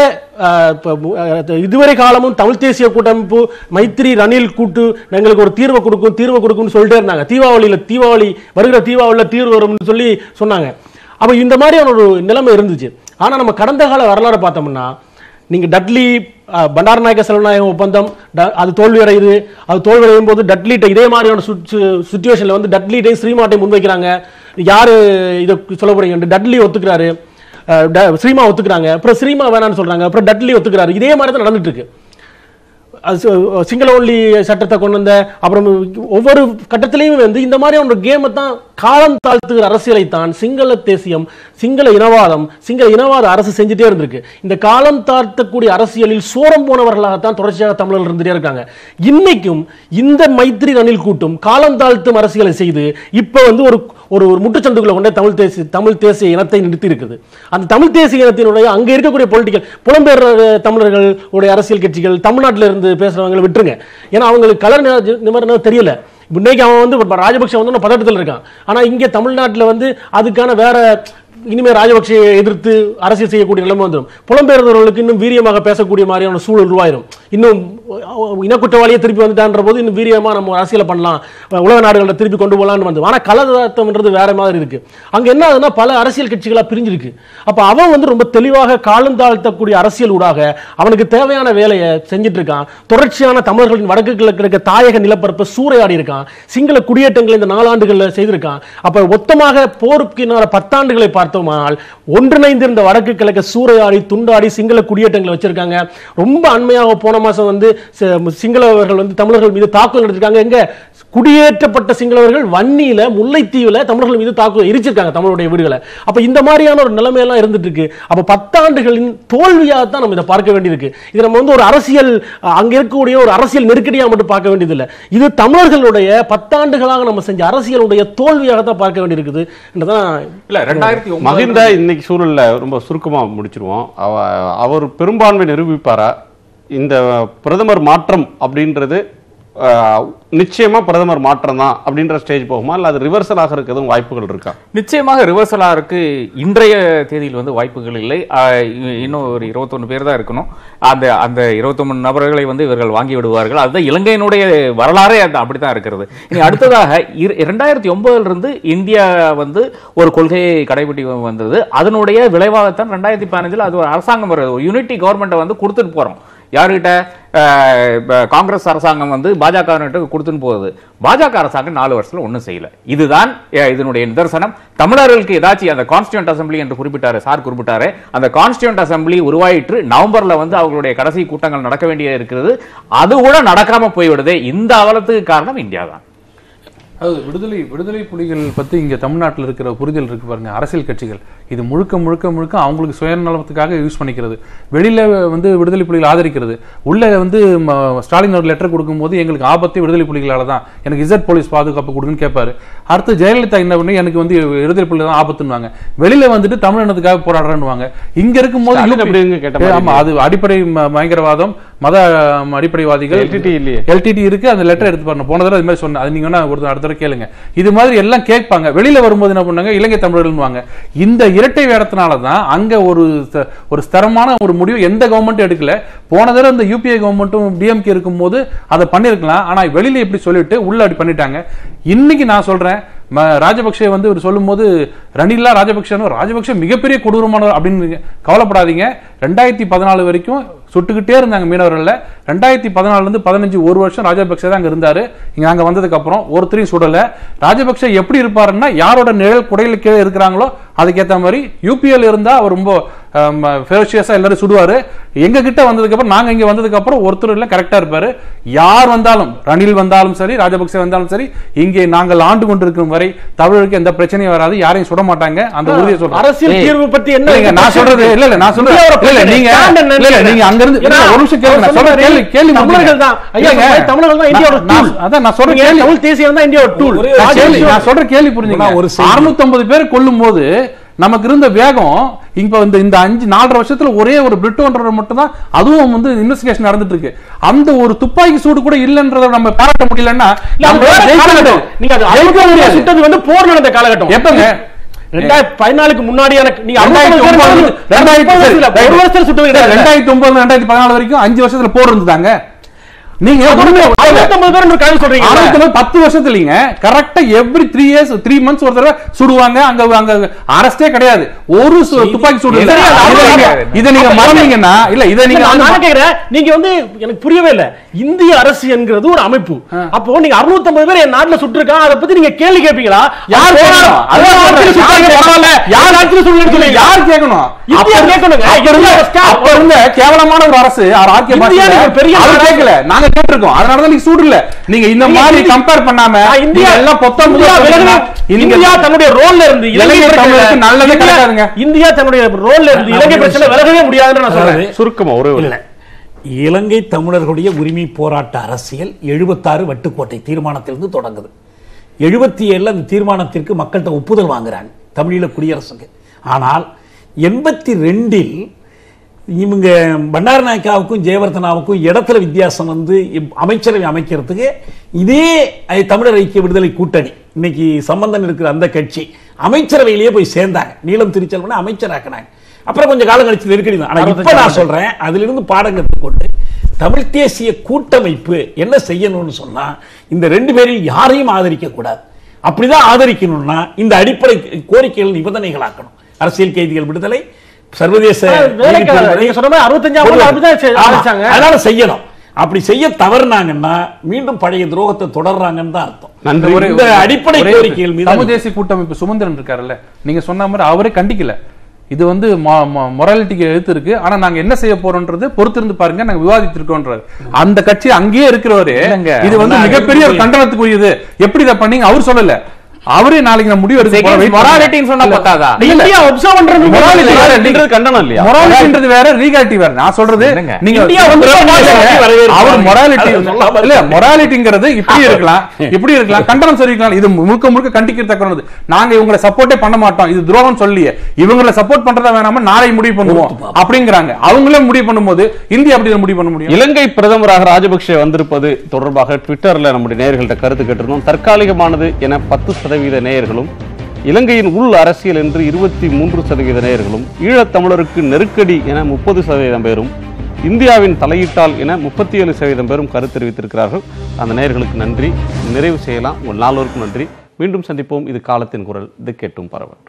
இதுவரை காலமும் தமிழ் தேசிய கூட்டமைப்பு மைத்ரி ரணில் கூட்டு எங்களுக்கு ஒரு தீர்வை கொடுக்கும் தீர்வை கொடுக்கும்னு சொல்லிட்டே இருந்தாங்க. தீபாவளியில் தீபாவளி வருகிற தீபாவளியில் தீர்வு வரும்னு சொல்லி சொன்னாங்க. அப்போ இந்த மாதிரியான ஒரு நிலைமை இருந்துச்சு. ஆனால் நம்ம கடந்த கால வரலாறு பார்த்தோம்னா நீங்கள் டட்லி பண்டாரநாயக செல்வநாயகம் ஒப்பந்தம் ட- அது தோல்வி அடையுது அது தோல்வி அடையும் போது டட்லிட்ட இதே மாதிரியான சுச்சுவேஷனில் வந்து டட்லிட்டையும் ஸ்ரீமாட்டையும் முன்வைக்கிறாங்க. யார் இதை சொல்ல டட்லி ஒத்துக்கிறாரு. ஸ்ரீமா ஒத்துக்கிறாங்க. அப்புறம் ஸ்ரீமா வேணாம்னு சொல்றாங்க. அப்புறம் டட்லி ஒத்துக்கிறாரு. இதே மாதிரி தான் நடந்துட்டு இருக்கு சிங்கள ஒன்லி சட்டத்தை கொண்டு வந்த அப்புறம் ஒவ்வொரு கட்டத்திலையும் வந்து இந்த மாதிரியான ஒரு கேமை தான் காலம் தாழ்த்துகிற அரசியலை தான் சிங்கள தேசியம் சிங்கள இனவாதம் சிங்கள இனவாத அரசு செஞ்சுட்டே இருந்திருக்கு. இந்த காலம் தாழ்த்தக்கூடிய அரசியலில் சோரம் போனவர்களாகத்தான் தொடர்ச்சியாக தமிழர்கள் இருந்துட்டே இருக்காங்க. இன்னைக்கும் இந்த மைத்ரி ரணில் கூட்டும் காலம் தாழ்த்தும் அரசியலை செய்து இப்போ வந்து ஒரு ஒரு ஒரு முட்டுச்சந்துக்குள்ள கொண்டே தமிழ் தேசிய தமிழ் தேசிய இனத்தை நிறுத்தி இருக்குது. அந்த தமிழ் தேசிய இனத்தினுடைய அங்கே இருக்கக்கூடிய பொலிட்டிக்கல் புலம்பெயர் தமிழர்கள் உடைய அரசியல் கட்சிகள் தமிழ்நாட்டில் இருந்து பேசுறவங்களை விட்டுருங்க. ஏன்னா அவங்களுக்கு கலர் நிமரணம் தெரியல. இன்னைக்கு அவன் வந்து இப்ப ராஜபக்ஷ வந்து பதட்டத்தில் இருக்கான். ஆனால் இங்கே தமிழ்நாட்டில் வந்து அதுக்கான வேற இனிமேல் ராஜபக்சேயை எதிர்த்து அரசியல் செய்யக்கூடிய நிலைமை வந்துடும். புலம்பெயர்ந்தவர்களுக்கு இன்னும் வீரியமாக பேசக்கூடிய மாதிரியான சூழல் உருவாயிரும். இன்னும் இனக்குற்றவாளியே திருப்பி வந்துட்டான்ற போது இன்னும் வீரியமாக நம்ம அரசியலை பண்ணலாம். உலக நாடுகளில் திருப்பி கொண்டு போகலான்னு வந்து. ஆனால் கலதார்த்தம்ன்றது வேற மாதிரி இருக்கு. அங்கே என்ன ஆகுதுன்னா பல அரசியல் கட்சிகளாக பிரிஞ்சிருக்கு. அப்போ அவன் வந்து ரொம்ப தெளிவாக காலம் தாழ்த்தக்கூடிய அரசியல் ஊடாக அவனுக்கு தேவையான வேலையை செஞ்சுட்டு இருக்கான் தொடர்ச்சியான தமிழர்களின் வடக்கு கிழக்கு இருக்க தாயக நிலப்பரப்பை சூறையாடி இருக்கான் சிங்கள குடியேற்றங்களை இந்த நாலாண்டுகளில் செய்திருக்கான். அப்போ மொத்தமாக போருக்கு பத்தாண்டுகளை பார்த்தோமானால் ஒன்றிணைந்திருந்த வடக்கு கிழக்கு சூறையாடி துண்டாடி சிங்கள குடியேற்றங்களை வச்சிருக்காங்க. ரொம்ப அண்மையாக போன மாதம் வந்து சிங்களவர்கள் வந்து தமிழர்கள் மீது தாக்குதல் நடத்திருக்காங்க. எங்க குடியேற்றப்பட்ட சிங்களவர்கள் வன்னியில முல்லைத்தீவுல தமிழர்கள் மீது தாக்குதல் எரிச்சிருக்காங்க தமிழுடைய வீடுகளை. அப்ப இந்த மாதிரியான ஒரு நிலைமையெல்லாம் இருந்துட்டு இருக்கு அப்ப பத்தாண்டுகளின் தோல்வியாக தான் நம்ம இதை பார்க்க வேண்டியிருக்கு. இது நம்ம வந்து ஒரு அரசியல் அங்க இருக்கக்கூடிய ஒரு அரசியல் நெருக்கடியா மட்டும் பார்க்க வேண்டியதில்லை. இது தமிழர்களுடைய பத்தாண்டுகளாக நம்ம செஞ்ச அரசியலுடைய தோல்வியாக தான் பார்க்க வேண்டியிருக்குது என்றதான் இல்ல ரெண்டாயிரத்தி மகிந்த இன்னைக்கு சூழல்ல ரொம்ப சுருக்கமா முடிச்சிருவோம். அவ- அவர் பெரும்பான்மை நிரூபிப்பாரா? இந்த பிரதமர் மாற்றம் அப்படின்றது நிச்சயமாக நிச்சயமா பிரதமர் மாற்றம் தான் அப்படின்ற ஸ்டேஜ் போகுமா? இல்ல அது ரிவர்சல் ஆகிறதுக்கு எதுவும் வாய்ப்புகள் இருக்கா? நிச்சயமாக ரிவர்சலாருக்கு இன்றைய தேதியில் வந்து வாய்ப்புகள் இல்லை. இன்னும் ஒரு இருபத்தொன்னு பேர் தான் இருக்கணும். அந்த அந்த இருபத்தொன்னு நபர்களை வந்து இவர்கள் வாங்கி விடுவார்கள். அதுதான் இலங்கையினுடைய வரலாறே அந்த அப்படித்தான் இருக்கிறது. இனி அடுத்ததாக இரண்டாயிரத்தி ஒன்பதுல இருந்து இந்தியா வந்து ஒரு கொள்கையை கடைபிடி வந்தது. அதனுடைய விளைவாகத்தான் ரெண்டாயிரத்தி பதினஞ்சில் அது ஒரு அரசாங்கம் வருது ஒரு யூனிட்டி கவர்மெண்ட்டை வந்து கொடுத்துட்டு போறோம். யாருகிட்ட காங்கிரஸ் அரசாங்கம் வந்து பாஜக கொடுத்துன்னு போகுது. பாஜக அரசாங்கம் நாலு வருஷத்தில் ஒன்றும் செய்யல. இதுதான் இதனுடைய நிதர்சனம். தமிழர்களுக்கு ஏதாச்சும் அந்த கான்ஸ்டியூண்ட் அசம்பிளி என்று குறிப்பிட்டாரு சார் குறிப்பிட்டாரு. அந்த கான்ஸ்டியூண்ட் அசம்பிளி உருவாயிற்று. நவம்பர்ல வந்து அவர்களுடைய கடைசி கூட்டங்கள் நடக்க வேண்டிய இருக்கிறது. அது கூட நடக்காம போய்விடுதே. இந்த அவலத்துக்கு காரணம் இந்தியா தான் அதாவது விடுதலை விடுதலை புலிகள் பத்தி இங்க தமிழ்நாட்டில் இருக்கிற புரிதல் இருக்கு பாருங்க. அரசியல் கட்சிகள். இது முழுக்க முழுக்க முழுக்க அவங்களுக்கு சுயநலத்துக்காக யூஸ் பண்ணிக்கிறது. வெளியில வந்து விடுதலை புலிகள் ஆதரிக்கிறது. உள்ள வந்து ஸ்டாலின் ஒரு லெட்டர் கொடுக்கும்போது எங்களுக்கு ஆபத்தே விடுதலை புலிகளால தான். எனக்கு இசட் போலீஸ் பாதுகாப்பு கொடுங்கன்னு கேட்பாரு அடுத்து ஜெயலலிதா என்ன பண்ணி எனக்கு வந்து விடுதலை புலிகள் தான் ஆபத்துன்னுவாங்க. வெளியில வந்துட்டு தமிழினத்துக்காக போராடுறேன்னுவாங்க. இங்க இருக்கும்போது ஸ்டாலின் எப்படிங்க கேட்ட மாதிரி ஆமா அது அடிப்படை பயங்கரவாதம். மத அடிப்படைவாதிகள் LTT இல்லையே. எல்டிடி இருக்கு அந்த லெட்டர் எடுத்து பாருங்க போன தடவை இது மாதிரி சொன்னேன் அது நீங்க வேணா ஒரு அடுத்த தடவை கேளுங்க. இது மாதிரி எல்லாம் கேட்பாங்க. வெளியில வரும்போது என்ன பண்ணாங்க இலங்கை தமிழர்கள்வாங்க இந்த இரட்டை வேடத்தினால தான் அங்க ஒரு ஒரு ஸ்திரமான ஒரு முடிவு எந்த கவர்மெண்ட்டும் எடுக்கல. போன தடவை இந்த யூபிஐ கவர்மெண்ட்டும் டிஎம்கே இருக்கும்போது அதை பண்ணிருக்கலாம். ஆனா வெளியில இப்படி சொல்லிட்டு உள்ள அப்படி பண்ணிட்டாங்க. இன்னைக்கு நான் சொல்றேன் ராஜபக்சே வந்து இவர் சொல்லும்போது ரணில்லா ராஜபக்சேன்னு ராஜபக்சே மிகப்பெரிய கொடூரமானவர் அப்படின்னு கவலைப்படாதீங்க. ரெண்டாயிரத்தி பதினாலு வரைக்கும் சுட்டுக்கிட்டே இருந்தாங்க மீனவர்களில். ரெண்டாயிரத்தி பதினாலுல இருந்து பதினஞ்சு ஒரு வருஷம் ராஜபக்சே தான் அங்கே இருந்தாரு. இங்க அங்கே வந்ததுக்கு அப்புறம் ஒருத்தரையும் சுடல. ராஜபக்சே எப்படி இருப்பாருன்னா யாரோட நிழல் குடையில கீழே இருக்கிறாங்களோ அதுக்கேற்ற மாதிரி யூபிஎல் இருந்தா அவர் ரொம்ப ஃபெரோஷியஸா எல்லாரும் சுடுவாரு. எங்க கிட்ட வந்ததுக்கு அப்புறம் நாங்க இங்க வந்ததுக்கு அப்புறம் ஒருத்தர் இல்ல கரெக்டா இருப்பாரு. யார் வந்தாலும் ரணில் வந்தாலும் சரி ராஜபக்சே வந்தாலும் சரி இங்கே நாங்கள் ஆண்டு கொண்டிருக்கும் வரை தமிழருக்கு எந்த பிரச்சனையும் வராது யாரையும் சுட மாட்டாங்க. அந்த உறுதியை சொல்றேன். அரசியல் தீர்வு பத்தி என்ன நான் சொல்றது இல்ல இல்ல நான் சொல்றது இந்தியாவோட இல்ல நீங்க இல்ல இல்ல, நீங்க அங்க இருந்து ஒரு நிமிஷம் கேளுங்க நான் சொல்ற கேள்வி கேள்வி தமிழர்கள் தான். ஐயா தமிழர்கள் தான் இந்தியாவோட டூல் நான் அதான் நான் சொல்ற நீங்க கேள்வி தமிழ் தேசியம் தான் இந்தியாவோட டூல் ஒரே நான் கேள்வி- ராஜேஷ் நான் சொல்ற கேள்வி புரிஞ்சுங்க. ஒரு செய்தி. 650 பேர் கொல்லும் போது நமக்கு இருந்த வேகம் இப்ப இந்த இந்த அஞ்சு நாலரை வருஷத்துல ஒரே ஒரு பிரிட்டோன்ற மட்டும் தான் அதுவும் வந்து இன்வெஸ்டிகேஷன் நடந்துட்டு இருக்கு அந்த ஒரு துப்பாக்கி சூடு கூட இல்லன்றத நம்ம பாராட்ட முடியலன்னா. நீங்க வந்து போர் நடந்த காலகட்டம். எப்பங்க? ரெண்டாயிரத்தி பதினாலுக்கு முன்னாடியான ரெண்டாயிரத்தி ஒன்பது ரெண்டாயிரத்தி பதினாலு வரைக்கும் அஞ்சு வருஷத்துல போர் இருந்துதாங்க நீங்க சொல்றீங்க பத்து வருஷத்துலீங்க. கரெக்டா every three years three months ஒரு தடவை சுடுவாங்க. அங்க அங்க அரஸ்டே கிடையாது. ஒரு சு- துப்பாக்கி சூடு இல்ல. சரி, அது இதை நீங்க- அது இதை நீங்க அப்ப மறந்தீங்கன்னா இல்ல இதை நீங்க நான் வந்து- நான் கேக்குறேன். நீங்க வந்து எனக்கு புரியவே இல்ல. இந்திய அரசு என்கிறது ஒரு அமைப்பு. அப்போ நீங்க 650 பேர் என் நாட்டுல சுட்டிருக்கான் அதை பத்தி நீங்க கேள்வி கேட்பீங்களா யார் கேட்கணும்? யார் நாட்டுல சொல்லுங்க யார் கேட்கணும்? இந்தியா அப்ப- இருந்த கேவலமான ஒரு அரசு பெரிய அவர் நாங்க கேட்டிருக்கோம். அதனாலதான் நீங்க சூடு இல்ல. நீங்க இந்த மாதிரி கம்பேர் பண்ணாம இந்தியா எல்லாம் பொத்தம் இந்தியா தன்னுடைய ரோல்ல இருந்து இலங்கை தமிழருக்கு நல்லதே கிடைக்காதுங்க. இந்தியா தன்னுடைய ரோல்ல இருந்து இலங்கை பிரச்சனை. விலகவே முடியாதுன்னு நான் சொல்றேன். சுருக்கமா ஒரே ஒரு இல்ல. இலங்கை தமிழர்களுடைய உரிமை போராட்ட அரசியல் எழுபத்தாறு வட்டுக்கோட்டை தீர்மானத்திலிருந்து தொடங்குது. எழுபத்தி ஏழுல அந்த தீர்மானத்திற்கு மக்கள்கிட்ட ஒப்புதல் வாங்குறாங்க தமிழீழ குடியரசுக்கு. ஆனால் எண்பத்தி ரெண்டில் இவங்க பண்டார நாயக்காவுக்கும் ஜெயவர்தனாவுக்கும் இடத்துல வித்தியாசம் வந்து அமைச்சரவை அமைக்கிறதுக்கு இதே தமிழர் ஐக்கிய விடுதலை கூட்டணி. இன்னைக்கு சம்பந்தன் இருக்கிற அந்த கட்சி அமைச்சரவையிலேயே போய் சேர்ந்தாங்க. நீளம் திருச்செல்வனை அமைச்சராக்கினாங்க. அப்புறம் கொஞ்சம் காலம் கழிச்சு நெருக்கடி தான். ஆனா இப்ப நான் சொல்றேன் அதிலிருந்து பாடம் கற்றுக்கொண்டு தமிழ் தேசிய கூட்டமைப்பு என்ன செய்யணும்னு சொன்னா இந்த ரெண்டு பேரில் யாரையும் ஆதரிக்க கூடாது. அப்படிதான் ஆதரிக்கணும்னா இந்த அடிப்படை கோரிக்கைகள் நிபந்தனைகளாக்கணும். அரசியல் கைதிகள் விடுதலை சர்வதேச வேலைக்காரர். நீதித்துறை நீங்க சொன்ன மாதிரி 65 ஆண்டு அப்படிதான் செ- ஆமா. ஆரம்பிச்சாங்க. அதனால செய்யணும் அப்படி செய்ய தவறுனாங்கன்னா மீண்டும் பழைய துரோகத்தை தொடர்றாங்கன்னு தான் அர்த்தம். இந்த அடிப்படை கோரிக்கைகள் மீது தேசிய கூட்டமைப்பு சுமந்திரன் இருக்காருல்ல. நீங்க சொன்ன மாதிரி அவரே கண்டிக்கல. இது வந்து மொராலிட்டிக்கு எழுத்து இருக்கு. ஆனா நாங்க என்ன செய்ய போறோம்ன்றது பொறுத்திருந்து பாருங்க நாங்க விவாதித்திருக்கோன்றாரு. அந்த கட்சி அங்கேயே இருக்கிறவரு. இது வந்து மிகப்பெரிய ஒரு கண்டனத்துக்குரியது. எப்படி இதை பண்ணீங்க? அவர் சொல்லல. அவரே நாளைக்கு நான் முடிவு. மொராலிட்டின்னு சொன்னா பத்தாதா? இந்தியா பண்றது அப்படின்றது கண்டனம் இல்லையா? மொராலிட்டின்றது வேற லீகாலிட்டி வேற. நான் சொல்றது என்னங்க? நீங்க இந்தியா வந்து வரவேற்பாங்க. அவர் மொராலிட்டி அதை சொல்லாம இல்ல மொராலிட்டிங்கிறது இப்படி இருக்கலாம் இப்படி இருக்கலாம். கண்டனம் தெரிவிக்கலாம் இது முழுக்க முழுக்க கண்டிக்கத்தக்கது நாங்க இவங்களை சப்போர்ட்டே பண்ண மாட்டோம். இது துரோகம் சொல்லியே. இவங்களை சப்போர்ட் பண்றதா வேணாம நாளை முடிவு பண்ணுவோம். அப்படிங்கிறாங்க. அவங்களே முடிவு பண்ணும்போது இந்தியா அப்படி முடிவு பண்ண முடியும்? இலங்கை பிரதமராக ராஜபக்ஷ வந்திருப்பது தொடர்பாக ட்விட்டர்ல நம்முடைய நேயர்கள்ட்ட கருத்து கேட்டிருந்தோம். தற்காலிகமானது என பத்து சதவீத நேயர்களும் இலங்கையின் உள் அரசியல் என்று இருபத்தி மூன்று சதவீத நேயர்களும் ஈழத்தமிழருக்கு நெருக்கடி என முப்பது சதவீதம் பேரும் இந்தியாவின் தலையீட்டால் என முப்பத்தி ஏழு சதவீதம் பேரும் கருத்து தெரிவித்திருக்கிறார்கள். அந்த நேயர்களுக்கு நன்றி. நிறைவு செய்யலாம். உங்கள் நால்வருக்கும் நன்றி. மீண்டும் சந்திப்போம். இது காலத்தின் குரல். இது கேட்டும் பரவல்.